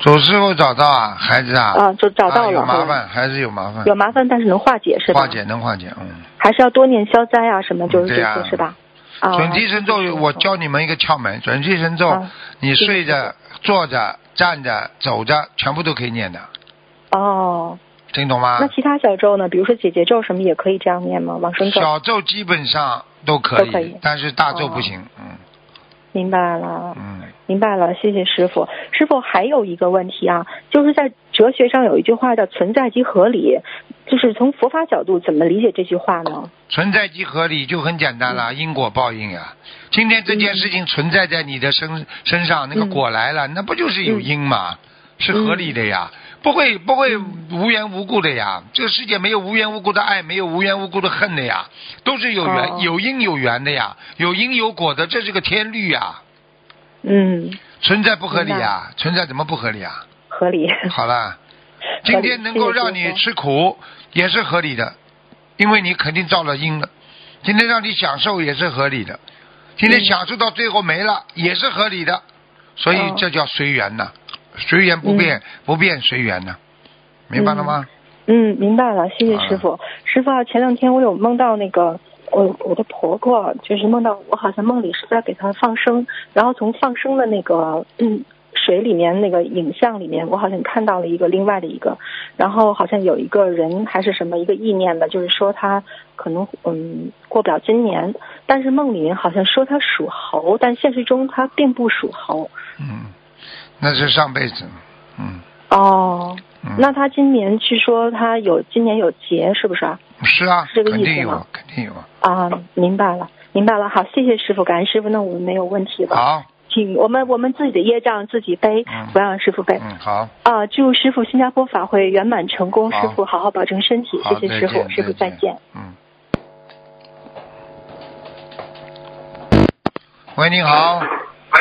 [SPEAKER 2] 走时候找到啊，孩子啊，
[SPEAKER 4] 啊，就找到了，
[SPEAKER 2] 啊有麻烦，还是有麻烦，
[SPEAKER 4] 有麻烦，但是能化解是吧？
[SPEAKER 2] 化解能化解，嗯。
[SPEAKER 4] 还是要多念消灾啊，什么就是这些、是吧？啊，
[SPEAKER 2] 准提神咒，我教你们一个窍门，准提神咒
[SPEAKER 4] 啊，
[SPEAKER 2] 你睡着、坐着、站着、走着，全部都可以念的，
[SPEAKER 4] 哦，
[SPEAKER 2] 听懂吗
[SPEAKER 4] 那？其他小咒呢？比如说姐姐咒什么也可以这样念吗？往生咒，
[SPEAKER 2] 小咒基本上都可
[SPEAKER 4] 以
[SPEAKER 2] 但是大咒
[SPEAKER 4] 哦
[SPEAKER 2] 不行，嗯
[SPEAKER 4] 明白了。
[SPEAKER 2] 嗯，
[SPEAKER 4] 明白了，谢谢师傅。师傅还有一个问题啊，就是在哲学上有一句话叫“存在即合理”，就是从佛法角度怎么理解这句话呢？
[SPEAKER 2] 存在即合理就很简单
[SPEAKER 4] 嗯
[SPEAKER 2] 了，因果报应呀。今天这件事情存在在你的身身上，那个
[SPEAKER 4] 嗯
[SPEAKER 2] 果来了，那不就是有因吗？是合理的呀，不会不会无缘无故的呀。这个世界没有无缘无故的爱，没有无缘无故的恨的呀，都是有缘、
[SPEAKER 4] 哦
[SPEAKER 2] 有因有缘的呀，有因有果的，这是个天律呀。
[SPEAKER 4] 嗯
[SPEAKER 2] 存在不合理呀？存在怎么不合理啊？
[SPEAKER 3] 合理。
[SPEAKER 2] 好了，今天能够让你吃苦也是合理的，因为你肯定造了因了。今天让你享受也是合理的，今天享受到最后没了也是合理的，所以
[SPEAKER 3] 哦
[SPEAKER 2] 这叫随缘呐，随缘不变，不变随缘呐，明白了吗？
[SPEAKER 3] 嗯，明白了，谢谢师傅。师傅啊，前两天我有梦到那个我我的婆婆，就是梦到我好像梦里是在给她放生，然后从放生的那个嗯水里面那个影像里面，我好像看到了一个另外的一个，然后好像有一个人还是什么一个意念的，就是说他可能嗯过不了今年，但是梦里面好像说他属猴，但现实中他并不属猴。
[SPEAKER 2] 嗯，那是上辈子，嗯
[SPEAKER 3] 哦，
[SPEAKER 2] 嗯，
[SPEAKER 3] 那他今年据说他有今年有劫，是不是啊？
[SPEAKER 2] 是啊，
[SPEAKER 3] 是这个
[SPEAKER 2] 肯定有
[SPEAKER 3] 意思吗，
[SPEAKER 2] 肯定有
[SPEAKER 3] 啊。啊，明白了，明白了。好，谢谢师傅，感恩师傅，那我们没有问题了。
[SPEAKER 2] 好，
[SPEAKER 3] 请我们我们自己的业障自己背，
[SPEAKER 2] 嗯
[SPEAKER 3] 不让师傅背。
[SPEAKER 2] 嗯，好，
[SPEAKER 3] 啊，祝师傅新加坡法会圆满成功，师傅好好保重身体，谢谢师傅，师傅再见。。
[SPEAKER 2] 嗯。喂，你好。
[SPEAKER 5] 喂，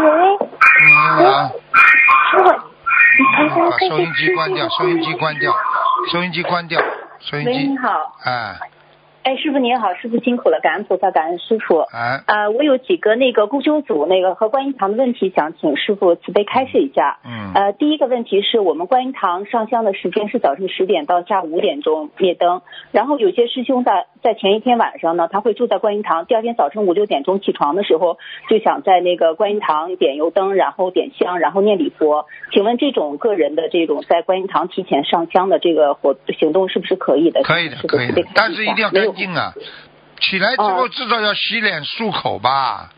[SPEAKER 2] 嗯，你好。
[SPEAKER 5] 师傅，你
[SPEAKER 2] 把收音机关掉，收音机关掉，收音机关掉，收音
[SPEAKER 6] 喂，
[SPEAKER 2] 机
[SPEAKER 6] 你。好，
[SPEAKER 2] 哎
[SPEAKER 6] 哎，师傅您好，师傅辛苦了，感恩菩萨，感恩师傅。
[SPEAKER 2] 哎，
[SPEAKER 6] 呃，我有几个那个共修组那个和观音堂的问题，想请师傅慈悲开示一下。
[SPEAKER 2] 嗯
[SPEAKER 6] 呃，第一个问题是我们观音堂上香的时间是早晨十点到下午五点钟灭灯，然后有些师兄在在前一天晚上呢，他会住在观音堂，第二天早晨五六点钟起床的时候，就想在那个观音堂点油灯，然后点香，然后念礼佛。请问这种个人的这种在观音堂提前上香的这个活行动是不是可以的？
[SPEAKER 2] 可以的，可以的但是一定要干净啊。起来之后
[SPEAKER 6] 哦
[SPEAKER 2] 至少要洗脸漱口吧。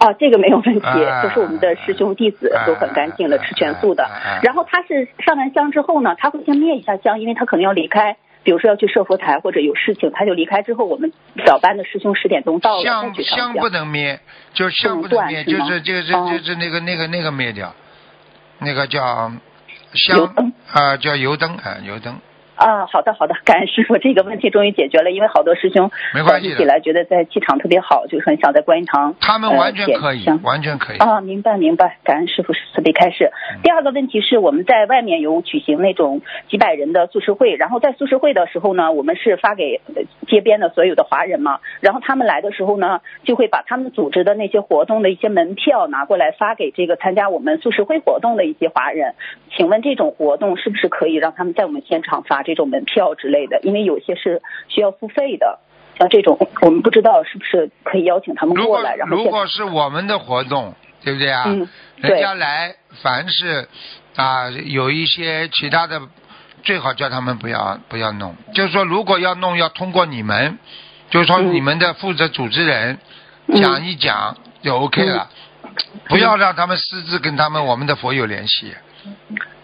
[SPEAKER 6] 哦，这个没有问题，
[SPEAKER 2] 哎
[SPEAKER 6] 都是我们的师兄弟子
[SPEAKER 2] 哎
[SPEAKER 6] 都很干净的，
[SPEAKER 2] 哎
[SPEAKER 6] 吃全素的。然后他是上完香之后呢，他会先灭一下香，因为他可能要离开，比如说要去设佛台或者有事情，他就离开之后，我们早班的师兄十点钟到了再
[SPEAKER 2] 香香不能灭，就香不能灭，就是就是就是那个那个那个灭掉，那个叫香啊，叫油灯啊，油灯。
[SPEAKER 6] 啊，好的好的，感恩师傅，这个问题终于解决了，因为好多师兄
[SPEAKER 2] 没关系
[SPEAKER 6] 起来觉得在气场特别好，就是很想在观音堂。
[SPEAKER 2] 他们完全可以
[SPEAKER 6] 呃，
[SPEAKER 2] 完全可以。
[SPEAKER 6] 啊，明白明白，感恩师傅慈悲开示。第二个问题是我们在外面有举行那种几百人的素食会，然后在素食会的时候呢，我们是发给呃街边的所有的华人嘛，然后他们来的时候呢，就会把他们组织的那些活动的一些门票拿过来发给这个参加我们素食会活动的一些华人。请问这种活动是不是可以让他们在我们现场发这种门票之类的？因为有些是需要付费的。像这种，我们不知道是不是可以邀请他们过来，然后
[SPEAKER 2] 如果是我们的活动，对不对啊？
[SPEAKER 6] 嗯
[SPEAKER 2] 人家来，凡是啊有一些其他的，最好叫他们不要不要弄。就是说，如果要弄，要通过你们，就是说
[SPEAKER 6] 嗯
[SPEAKER 2] 你们的负责组织人
[SPEAKER 6] 嗯
[SPEAKER 2] 讲一讲就 OK 了，不要让他们私自跟他们我们的佛友联系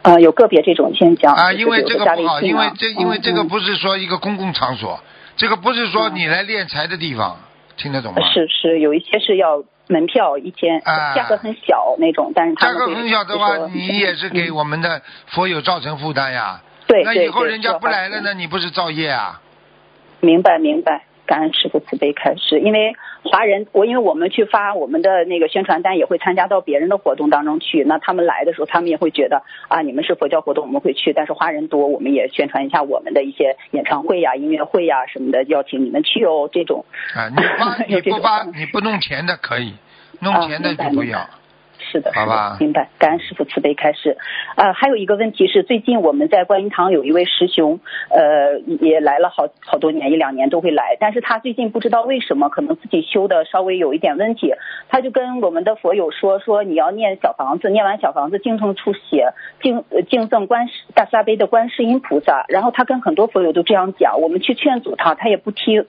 [SPEAKER 6] 呃，有个别这种现象
[SPEAKER 2] 啊，因为这个不好，因为这因为
[SPEAKER 6] 嗯
[SPEAKER 2] 这个
[SPEAKER 6] 嗯
[SPEAKER 2] 不是说一个公共场所，这个不是说
[SPEAKER 6] 嗯
[SPEAKER 2] 你来敛财的地方，听得懂吗？
[SPEAKER 6] 是是有一些是要门票一天，
[SPEAKER 2] 啊
[SPEAKER 6] 价格很小那种，但是
[SPEAKER 2] 价格很小的话，你也是给
[SPEAKER 6] 嗯
[SPEAKER 2] 我们的佛友造成负担呀。
[SPEAKER 6] 对对
[SPEAKER 2] 那以后人家不来了那，你不是造业啊？
[SPEAKER 6] 明白明白，感恩师傅慈悲开示。因为华人，我因为我们去发我们的那个宣传单，也会参加到别人的活动当中去。那他们来的时候，他们也会觉得啊，你们是佛教活动，我们会去。但是华人多，我们也宣传一下我们的一些演唱会呀、音乐会呀什么的，邀请你们去哦。这种
[SPEAKER 2] 啊，你不发 你不弄钱的可以，弄钱的就不要。
[SPEAKER 6] 是的，是
[SPEAKER 2] 好吧
[SPEAKER 6] 的，明白。感恩师傅慈悲开示。呃，还有一个问题是，最近我们在观音堂有一位师兄，呃，也来了好好多年，一两年都会来，但是他最近不知道为什么，可能自己修的稍微有一点问题，他就跟我们的佛友说，说你要念小房子，念完小房子敬赠出血，敬呃敬赠观世大慈大悲的观世音菩萨，然后他跟很多佛友都这样讲，我们去劝阻他，他也不听。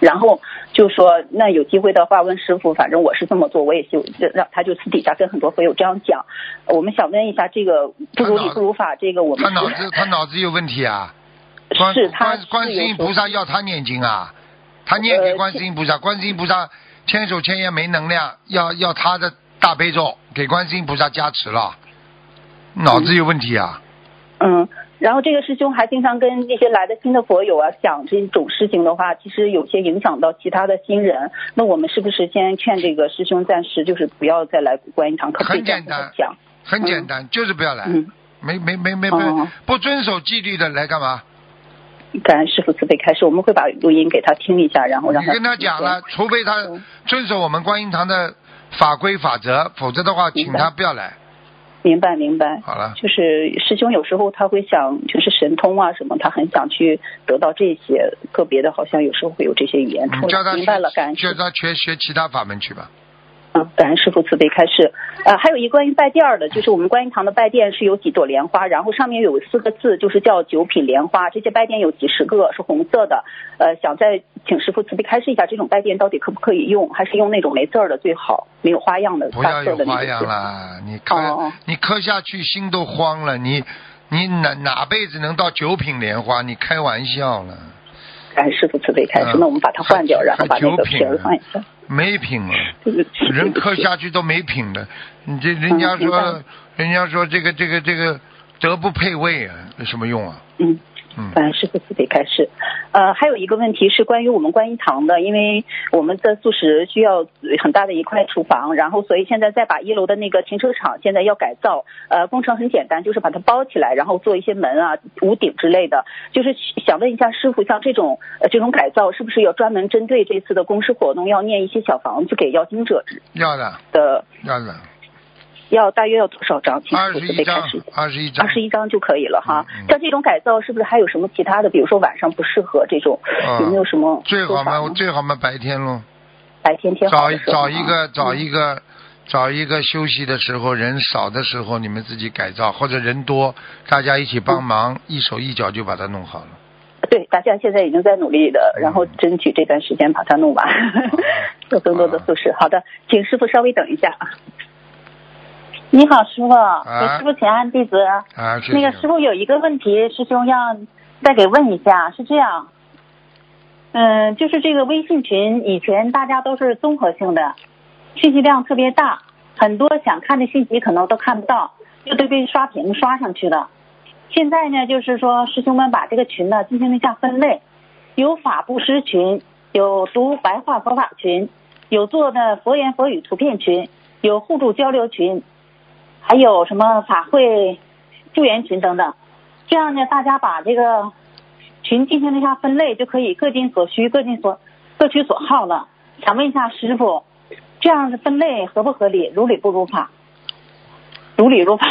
[SPEAKER 6] 然后就说，那有机会的话问师傅，反正我是这么做，我也就让他就私底下跟很多佛友这样讲。我们想问一下，这个不如理不如法，这个我们
[SPEAKER 2] 他脑子他脑子有问题啊！观
[SPEAKER 6] 是他
[SPEAKER 2] 观观世音菩萨要他念经啊，他念给
[SPEAKER 6] 呃
[SPEAKER 2] 观世音菩萨，观世音菩萨千手千眼没能量，要要他的大悲咒给观世音菩萨加持了，脑子有问题啊！
[SPEAKER 6] 嗯，然后这个师兄还经常跟那些来的新的佛友啊讲这种事情的话，其实有些影响到其他的新人。那我们是不是先劝这个师兄暂时就是不要再来观音堂？
[SPEAKER 2] 很简单
[SPEAKER 6] 讲？
[SPEAKER 2] 很简单，就是不要来，
[SPEAKER 6] 嗯，
[SPEAKER 2] 没没没没不
[SPEAKER 6] 哦
[SPEAKER 2] 不遵守纪律的来干嘛？
[SPEAKER 6] 感恩师傅慈悲开示，我们会把录音给他听一下，然后让他
[SPEAKER 2] 你跟他讲了，除非他
[SPEAKER 6] 嗯
[SPEAKER 2] 遵守我们观音堂的法规法则，否则的话，请他不要来。
[SPEAKER 6] 明白明白。
[SPEAKER 2] 好了，
[SPEAKER 6] 就是师兄有时候他会想，就是神通啊什么，他很想去得到这些，个别的好像有时候会有这些语言出来。
[SPEAKER 2] 你叫他
[SPEAKER 6] 明白了，感恩
[SPEAKER 2] 学，
[SPEAKER 6] 师
[SPEAKER 2] 叫他学学其他法门去吧。
[SPEAKER 6] 嗯，感恩师傅慈悲开示。呃，还有一关于拜垫儿的，就是我们观音堂的拜垫是有几朵莲花，然后上面有四个字，就是叫九品莲花。这些拜垫有几十个，是红色的。呃，想再请师傅慈悲开示一下，这种拜垫到底可不可以用，还是用那种没字儿的最好，没有花样的
[SPEAKER 2] 不
[SPEAKER 6] 大
[SPEAKER 2] 要有花。样啦，你磕、
[SPEAKER 6] 哦
[SPEAKER 2] 你磕下去心都慌了，你你哪哪辈子能到九品莲花？你开玩笑了，
[SPEAKER 6] 感恩师傅慈悲开示，
[SPEAKER 2] 嗯
[SPEAKER 6] 那我们把它换掉，然后把那个皮儿
[SPEAKER 2] 还九品
[SPEAKER 6] 换一下。
[SPEAKER 2] 没品了。
[SPEAKER 6] 对不起
[SPEAKER 2] 人磕
[SPEAKER 6] 对不起
[SPEAKER 2] 下去都没品的，你这人家说，人家说这个这个这个德不配位啊，有什么用啊？
[SPEAKER 6] 嗯。
[SPEAKER 2] 嗯，
[SPEAKER 6] 师傅慈悲开始。呃，还有一个问题是关于我们观音堂的，因为我们的素食需要很大的一块厨房，然后所以现在再把一楼的那个停车场现在要改造。呃，工程很简单，就是把它包起来，然后做一些门啊、屋顶之类的。就是想问一下师傅，像这种呃这种改造，是不是要专门针对这次的公示活动，要念一些小房子给邀请者
[SPEAKER 2] 要的
[SPEAKER 6] 的？
[SPEAKER 2] 要的，
[SPEAKER 6] 要大约要多少张？请
[SPEAKER 2] 二十一张二十一张
[SPEAKER 6] 二，十一张就可以了哈。像这种改造，是不是还有什么其他的？比如说晚上不适合这种，
[SPEAKER 2] 啊
[SPEAKER 6] 有没有什么
[SPEAKER 2] 最好嘛最好嘛白天喽，
[SPEAKER 6] 白天天好
[SPEAKER 2] 找一个
[SPEAKER 6] 啊
[SPEAKER 2] 找一个。找一个休息的时候，人少的时候，你们自己改造，或者人多，大家一起帮忙，一手一脚就把它弄好了。
[SPEAKER 6] 对，大家现在已经在努力的，然后争取这段时间把它弄完，做更多的素食。好的，请师傅稍微等一下啊。
[SPEAKER 7] 你好，师傅，给师傅请安，弟子。
[SPEAKER 2] 啊，谢谢
[SPEAKER 7] 那个师傅有一个问题，师兄要再给问一下，是这样，嗯，就是这个微信群以前大家都是综合性的，信息量特别大，很多想看的信息可能都看不到，就都被刷屏刷上去了。现在呢，就是说师兄们把这个群呢进行了一下分类，有法布施群，有读白话佛法群，有做的佛言佛语图片群，有互助交流群，还有什么法会救援群等等。这样呢，大家把这个群进行了一下分类，就可以各尽所需，各尽所各取所好了。想问一下师傅，这样的分类合不合理？如理不如法？如理如法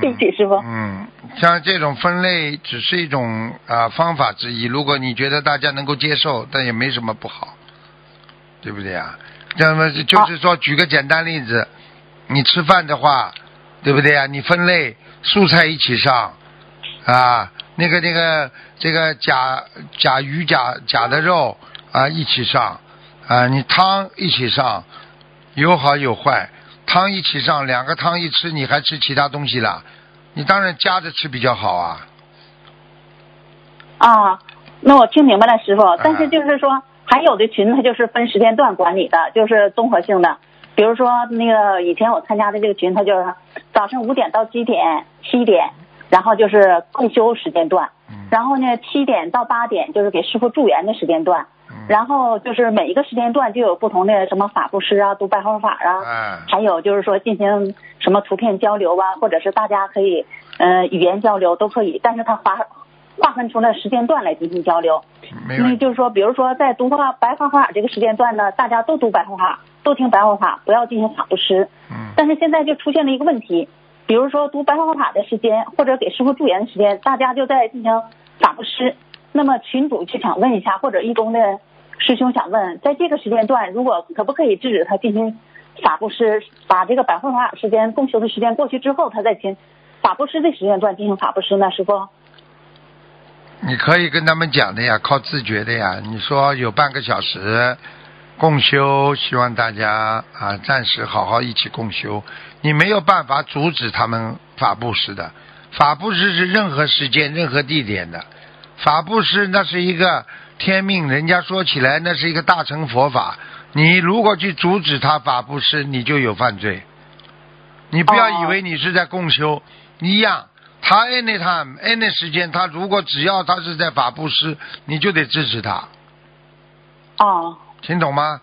[SPEAKER 7] 对不起，师傅。
[SPEAKER 2] 嗯，像这种分类只是一种啊、方法之一，如果你觉得大家能够接受，但也没什么不好，对不对啊？那么就是说，举个简单例子，你吃饭的话，对不对啊？你分类蔬菜一起上，啊，那个那个这个甲甲鱼甲甲的肉啊一起上，啊，你汤一起上，有好有坏。汤一起上，两个汤一吃，你还吃其他东西了？你当然夹着吃比较好啊。
[SPEAKER 7] 啊，那我听明白了，师傅。但是就是说，还有的群它就是分时间段管理的，就是综合性的。比如说那个以前我参加的这个群，它就是早上五点到七点，七点，然后就是共修时间段。
[SPEAKER 2] 嗯
[SPEAKER 7] 然后呢，七点到八点就是给师傅助缘的时间段。
[SPEAKER 2] 嗯
[SPEAKER 7] 然后就是每一个时间段就有不同的什么法布施啊、读白话法啊，
[SPEAKER 2] 哎，
[SPEAKER 7] 还有就是说进行什么图片交流啊，或者是大家可以呃语言交流都可以，但是他划划分出了时间段来进行交流。
[SPEAKER 2] 没问题。
[SPEAKER 7] 因为就是说，比如说在读话白话法这个时间段呢，大家都读白话法，都听白话法，不要进行法布施。
[SPEAKER 2] 嗯
[SPEAKER 7] 但是现在就出现了一个问题，比如说读白话法的时间，或者给师傅助缘的时间，大家就在进行法布施。那么群主就想问一下，或者一中的师兄想问，在这个时间段，如果可不可以制止他进行法布施，把这个白话法时间共修的时间过去之后，他再进法布施的时间段进行法布施呢？师傅？
[SPEAKER 2] 你可以跟他们讲的呀，靠自觉的呀。你说有半个小时共修，希望大家啊暂时好好一起共修。你没有办法阻止他们法布施的，法布施是任何时间、任何地点的。法布施那是一个天命，人家说起来那是一个大乘佛法。你如果去阻止他法布施，你就有犯罪。你不要以为你是在共修，一样，他他 anytime any 时间，他如果只要他是在法布施，你就得支持他，
[SPEAKER 7] 哦，
[SPEAKER 2] 听懂吗？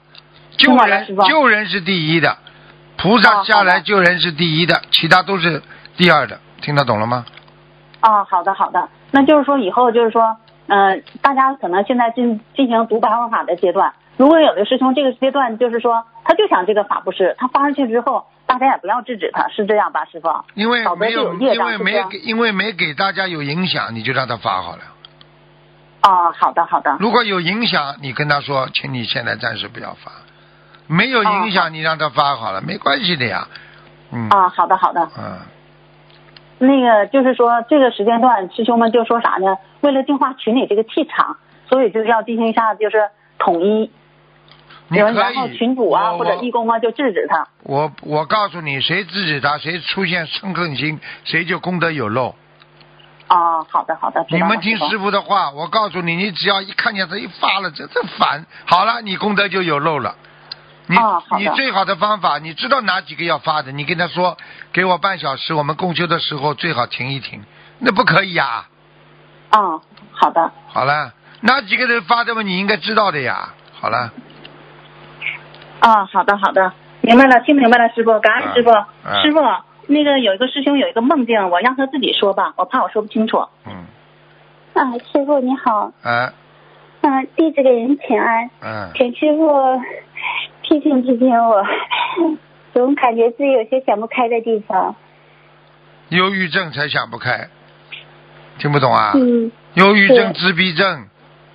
[SPEAKER 2] 救人救人是第一的，菩萨
[SPEAKER 7] 哦
[SPEAKER 2] 下来救人是第一的，其他都是第二的，听得懂了吗？
[SPEAKER 7] 哦，好的好的，那就是说以后就是说，嗯、大家可能现在进进行读白话法的阶段，如果有的师兄这个阶段就是说他就想这个法布施，他发上去之后，大家也不要制止他，是这样吧，师傅？
[SPEAKER 2] 因为没有，
[SPEAKER 7] 有
[SPEAKER 2] 因为没给，因为没给大家有影响，你就让他发好了。
[SPEAKER 7] 哦，好的好的，
[SPEAKER 2] 如果有影响，你跟他说，请你现在暂时不要发。没有影响，你让他发好了，没关系的呀。嗯。
[SPEAKER 7] 啊，好的好的，
[SPEAKER 2] 嗯，
[SPEAKER 7] 那个就是说这个时间段，师兄们就说啥呢？为了净化群里这个气场，所以就是要进行一下就是统一，
[SPEAKER 2] 你
[SPEAKER 7] 然
[SPEAKER 2] 可
[SPEAKER 7] 后
[SPEAKER 2] 以。
[SPEAKER 7] 群主啊或者义工啊就制止他。
[SPEAKER 2] 我我告诉你，谁制止他，谁出现嗔恨心，谁就功德有漏。
[SPEAKER 7] 哦，好的好的，
[SPEAKER 2] 你们听师傅的话，我告诉你，你只要一看见他一发了，这这烦，好了，你功德就有漏了。你、你最好的方法，你知道哪几个要发的，你跟他说，给我半小时，我们共修的时候最好停一停，那不可以呀。
[SPEAKER 7] 哦，好的。
[SPEAKER 2] 好了，哪几个人发的嘛，你应该知道的呀。好了，
[SPEAKER 7] 啊，好的好的，明白了，听明白了，师傅，感恩师傅。师傅，那个有一个师兄有一个梦境，我让他自己说吧，我怕我说不清楚。
[SPEAKER 2] 嗯，
[SPEAKER 8] 啊，师傅你好，
[SPEAKER 2] 啊，
[SPEAKER 8] 嗯、弟子给您请安，
[SPEAKER 2] 嗯，
[SPEAKER 8] 请师傅批评批评我，总感觉自己有些想不开的地方。
[SPEAKER 2] 忧郁症才想不开，听不懂啊？
[SPEAKER 8] 嗯，
[SPEAKER 2] 忧郁症、自闭症，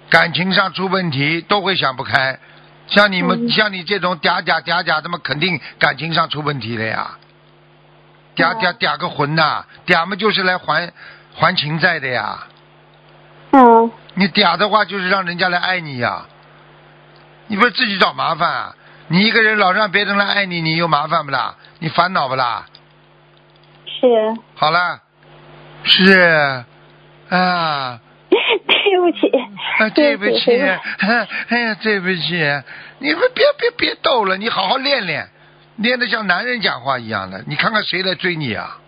[SPEAKER 2] 感情上出问题都会想不开。像你们、
[SPEAKER 8] 嗯
[SPEAKER 2] 像你这种嗲嗲嗲嗲的嘛，肯定感情上出问题了呀。嗲嗲嗲个魂呐、嗲嘛就是来还还情债的呀。
[SPEAKER 8] 嗯，
[SPEAKER 2] 你嗲的话就是让人家来爱你呀，你不是自己找麻烦啊？你一个人老让别人来爱你，你有麻烦不啦？你烦恼不啦？
[SPEAKER 8] 是，
[SPEAKER 2] 好了，是啊。
[SPEAKER 8] 对不起，
[SPEAKER 2] 啊，对不起，哎呀，对不起，你们别别别逗了，你好好练练，练得像男人讲话一样的。你看看谁来追你啊？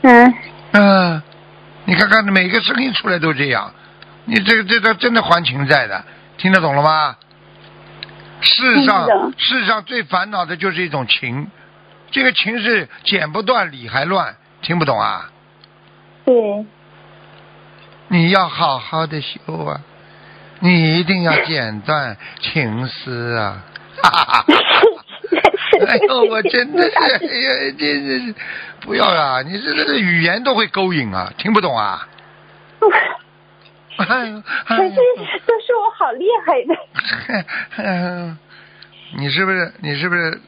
[SPEAKER 8] 傅嗯，
[SPEAKER 2] 嗯、你看看每个声音出来都这样，你这个这个真的还情债的，听得懂了吗？世上世上最烦恼的就是一种情，这个情是剪不断理还乱，听不懂啊？
[SPEAKER 8] 对，
[SPEAKER 2] 你要好好的修啊，你一定要剪断情丝啊！哈哈哈！哎呦，我真的是，哎呀，真的是，不要啊！你这这这语言都会勾引啊，听不懂啊？哎呦，
[SPEAKER 8] 可是
[SPEAKER 2] 哎呦，
[SPEAKER 8] 都说我好厉害的。
[SPEAKER 2] 哎你是不是你是不是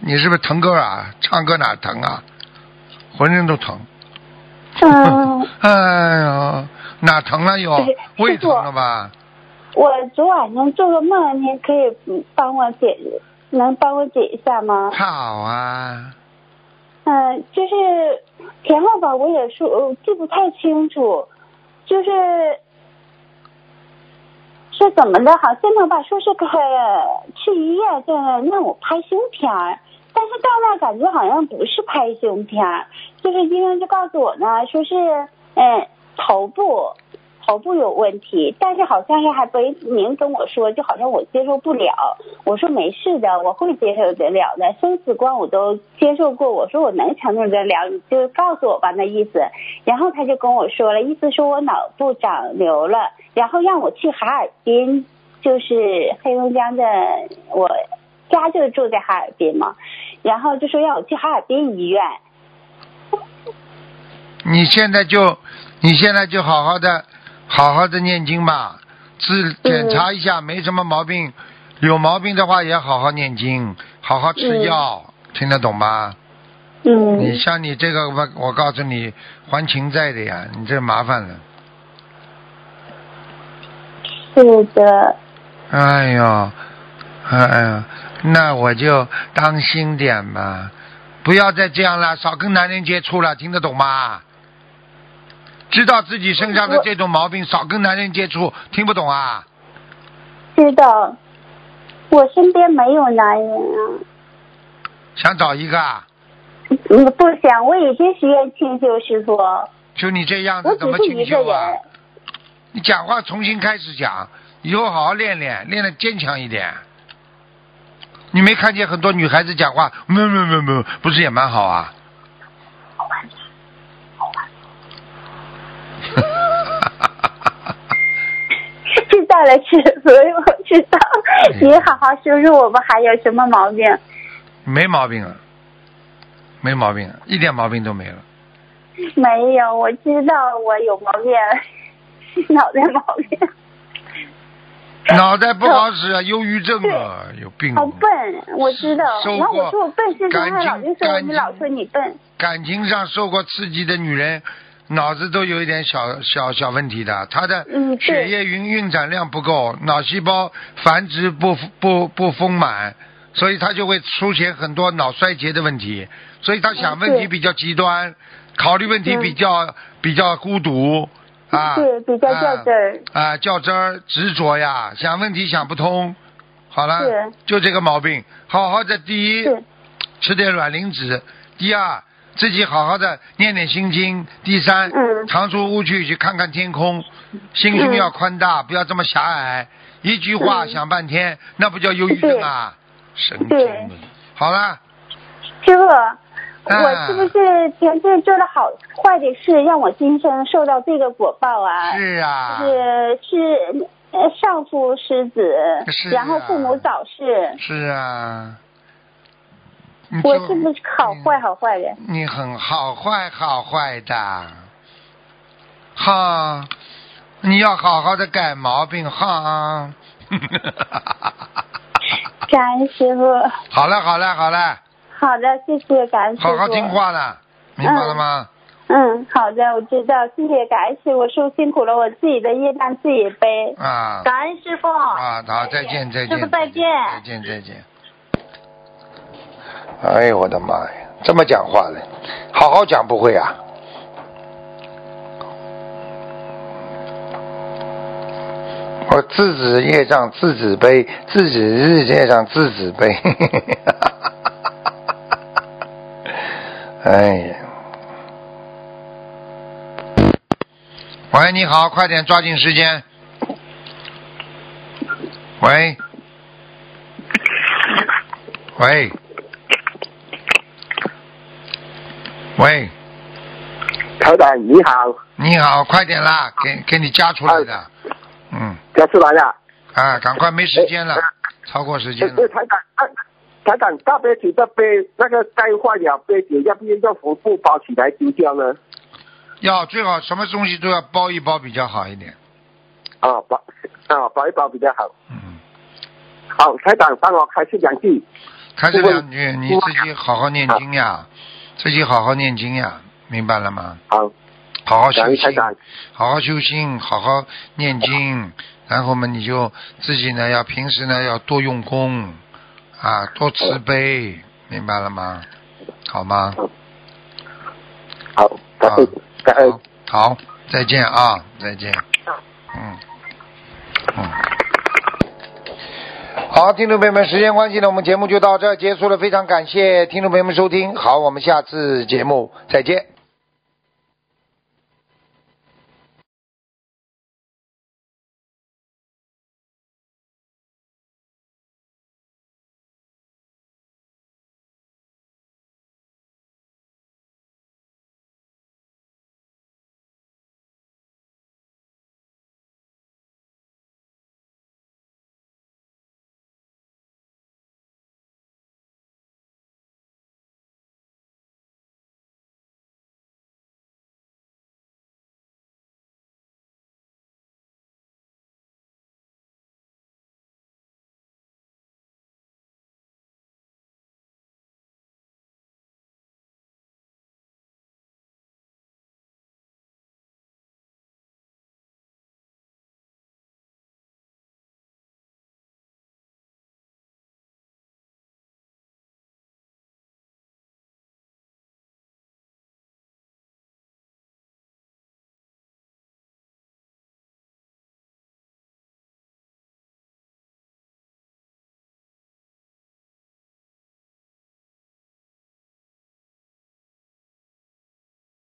[SPEAKER 2] 你是不是疼歌啊？唱歌哪疼啊？浑身都疼。
[SPEAKER 8] 嗯，
[SPEAKER 2] 哎呦，哪疼了又
[SPEAKER 8] 对？
[SPEAKER 2] 胃疼了吧？
[SPEAKER 8] 我昨晚上做个梦，您可以嗯帮我解，能帮我解一下吗？
[SPEAKER 2] 好啊。
[SPEAKER 8] 嗯，就是前后吧，我也说呃记不太清楚，就是是怎么的？好像他吧说是可去医院这让我拍胸片儿，但是到那感觉好像不是拍胸片儿，就是医生就告诉我呢，说是嗯头部头部有问题，但是好像是还没明跟我说，就好像我接受不了。我说没事的，我会接受得了的，生死观我都接受过。我说我能承受得了，你就告诉我吧那意思。然后他就跟我说了，意思说我脑部长瘤了，然后让我去哈尔滨，就是黑龙江的，我家就住在哈尔滨嘛，然后就说让我去哈尔滨医院。
[SPEAKER 2] 你现在就，你现在就好好的，好好的念经吧，自检查一下，没什么毛病。有毛病的话也好好念经，好好吃药，听得懂吗？
[SPEAKER 8] 嗯
[SPEAKER 2] 你像你这个，我我告诉你，还情债的呀，你这麻烦了。
[SPEAKER 8] 是的，
[SPEAKER 2] 哎呦，哎呀，那我就当心点吧，不要再这样了，少跟男人接触了，听得懂吗？知道自己身上的这种毛病，少跟男人接触，听不懂啊？
[SPEAKER 8] 知道。我身边没有男人啊。
[SPEAKER 2] 想找一个啊？
[SPEAKER 8] 嗯，不想，我已经许愿清修，师傅，
[SPEAKER 2] 就你这样子怎么清修啊？。你讲话重新开始讲，以后好好练练，练得坚强一点。你没看见很多女孩子讲话，没有没有没有，不是也蛮好啊？
[SPEAKER 8] 知道了，师傅，我知道。
[SPEAKER 2] 嗯
[SPEAKER 8] 你好好说说我们还有什么毛病？
[SPEAKER 2] 没毛病了，没毛病，一点毛病都没了。
[SPEAKER 8] 没有，我知道我有毛病，脑袋毛病，
[SPEAKER 2] 脑袋不好 使啊，忧郁症啊，有病啊。
[SPEAKER 8] 好笨，我知道。
[SPEAKER 2] 受
[SPEAKER 8] 然后我
[SPEAKER 2] 过
[SPEAKER 8] 说我笨，
[SPEAKER 2] 现在
[SPEAKER 8] 你老说你笨。
[SPEAKER 2] 感情上受过刺激的女人，脑子都有一点小小小问题的。他的血液运运转量不够，脑细胞繁殖不不不丰满，所以他就会出现很多脑衰竭的问题。所以他想问题比较极端，考虑问题
[SPEAKER 8] 嗯
[SPEAKER 2] 比较、比较孤独啊，
[SPEAKER 8] 对比较较真儿
[SPEAKER 2] 啊啊，较真儿执着呀，想问题想不通。好了，就这个毛病，好好的第一。吃点卵磷脂。第二，自己好好的念念心经。第三，
[SPEAKER 8] 嗯
[SPEAKER 2] 常出屋去去看看天空，心胸
[SPEAKER 8] 嗯
[SPEAKER 2] 要宽大，不要这么狭隘。一句话
[SPEAKER 8] 嗯
[SPEAKER 2] 想半天，那不叫忧郁症啊，神经病。好了，
[SPEAKER 8] 师傅，
[SPEAKER 2] 啊
[SPEAKER 8] 我是不是前世做了好坏的事，让我今生受到这个果报啊？
[SPEAKER 2] 是啊，
[SPEAKER 8] 是是呃上夫失子，然后父母早逝，
[SPEAKER 2] 是啊。你
[SPEAKER 8] 我
[SPEAKER 2] 是
[SPEAKER 8] 不是好坏好坏的？
[SPEAKER 2] 你很好坏好坏的，哈，你要好好的改毛病哈。
[SPEAKER 8] 感恩师傅，
[SPEAKER 2] 好了好了好了，
[SPEAKER 8] 好的，谢谢感恩师傅。
[SPEAKER 2] 好好听话了，明白了吗？
[SPEAKER 8] 嗯，好的，我知道，谢谢感恩师傅，师傅辛苦了，我自己的业障自己背。
[SPEAKER 2] 啊
[SPEAKER 8] 感恩师傅。
[SPEAKER 2] 啊，好，再见再见，
[SPEAKER 8] 师傅再见
[SPEAKER 2] 再见再见。哎呦我的妈呀，这么讲话的，好好讲不会啊？我自己业障自己背，自己日业障自己背。哎呀！喂，你好，快点抓紧时间。喂，喂，喂，
[SPEAKER 9] 台长你好，
[SPEAKER 2] 你好，快点啦，给给你加出来的，嗯，
[SPEAKER 9] 加出来了。
[SPEAKER 2] 啊，赶快，没时间了，超过时间
[SPEAKER 9] 呃，
[SPEAKER 2] 了，
[SPEAKER 9] 台长，啊台长，大杯酒的杯那个盖坏了杯酒，要不要用红布包起来丢掉呢？
[SPEAKER 2] 要最好什么东西都要包一包比较好一点，
[SPEAKER 9] 啊，包啊包一包比较好。
[SPEAKER 2] 嗯，
[SPEAKER 9] 好，台长帮我开始两句。
[SPEAKER 2] 开这两句，你自己好好念经呀，自己好好念经呀，明白了吗？
[SPEAKER 9] 好，
[SPEAKER 2] 好好修心好好修心，好好念经，然后嘛，你就自己呢要平时呢要多用功，啊，多慈悲，明白了吗？好吗？
[SPEAKER 9] 好，
[SPEAKER 2] 好。，好，再见啊，再见。好，听众朋友们，时间关系呢，我们节目就到这结束了，非常感谢听众朋友们收听，好，我们下次节目再见。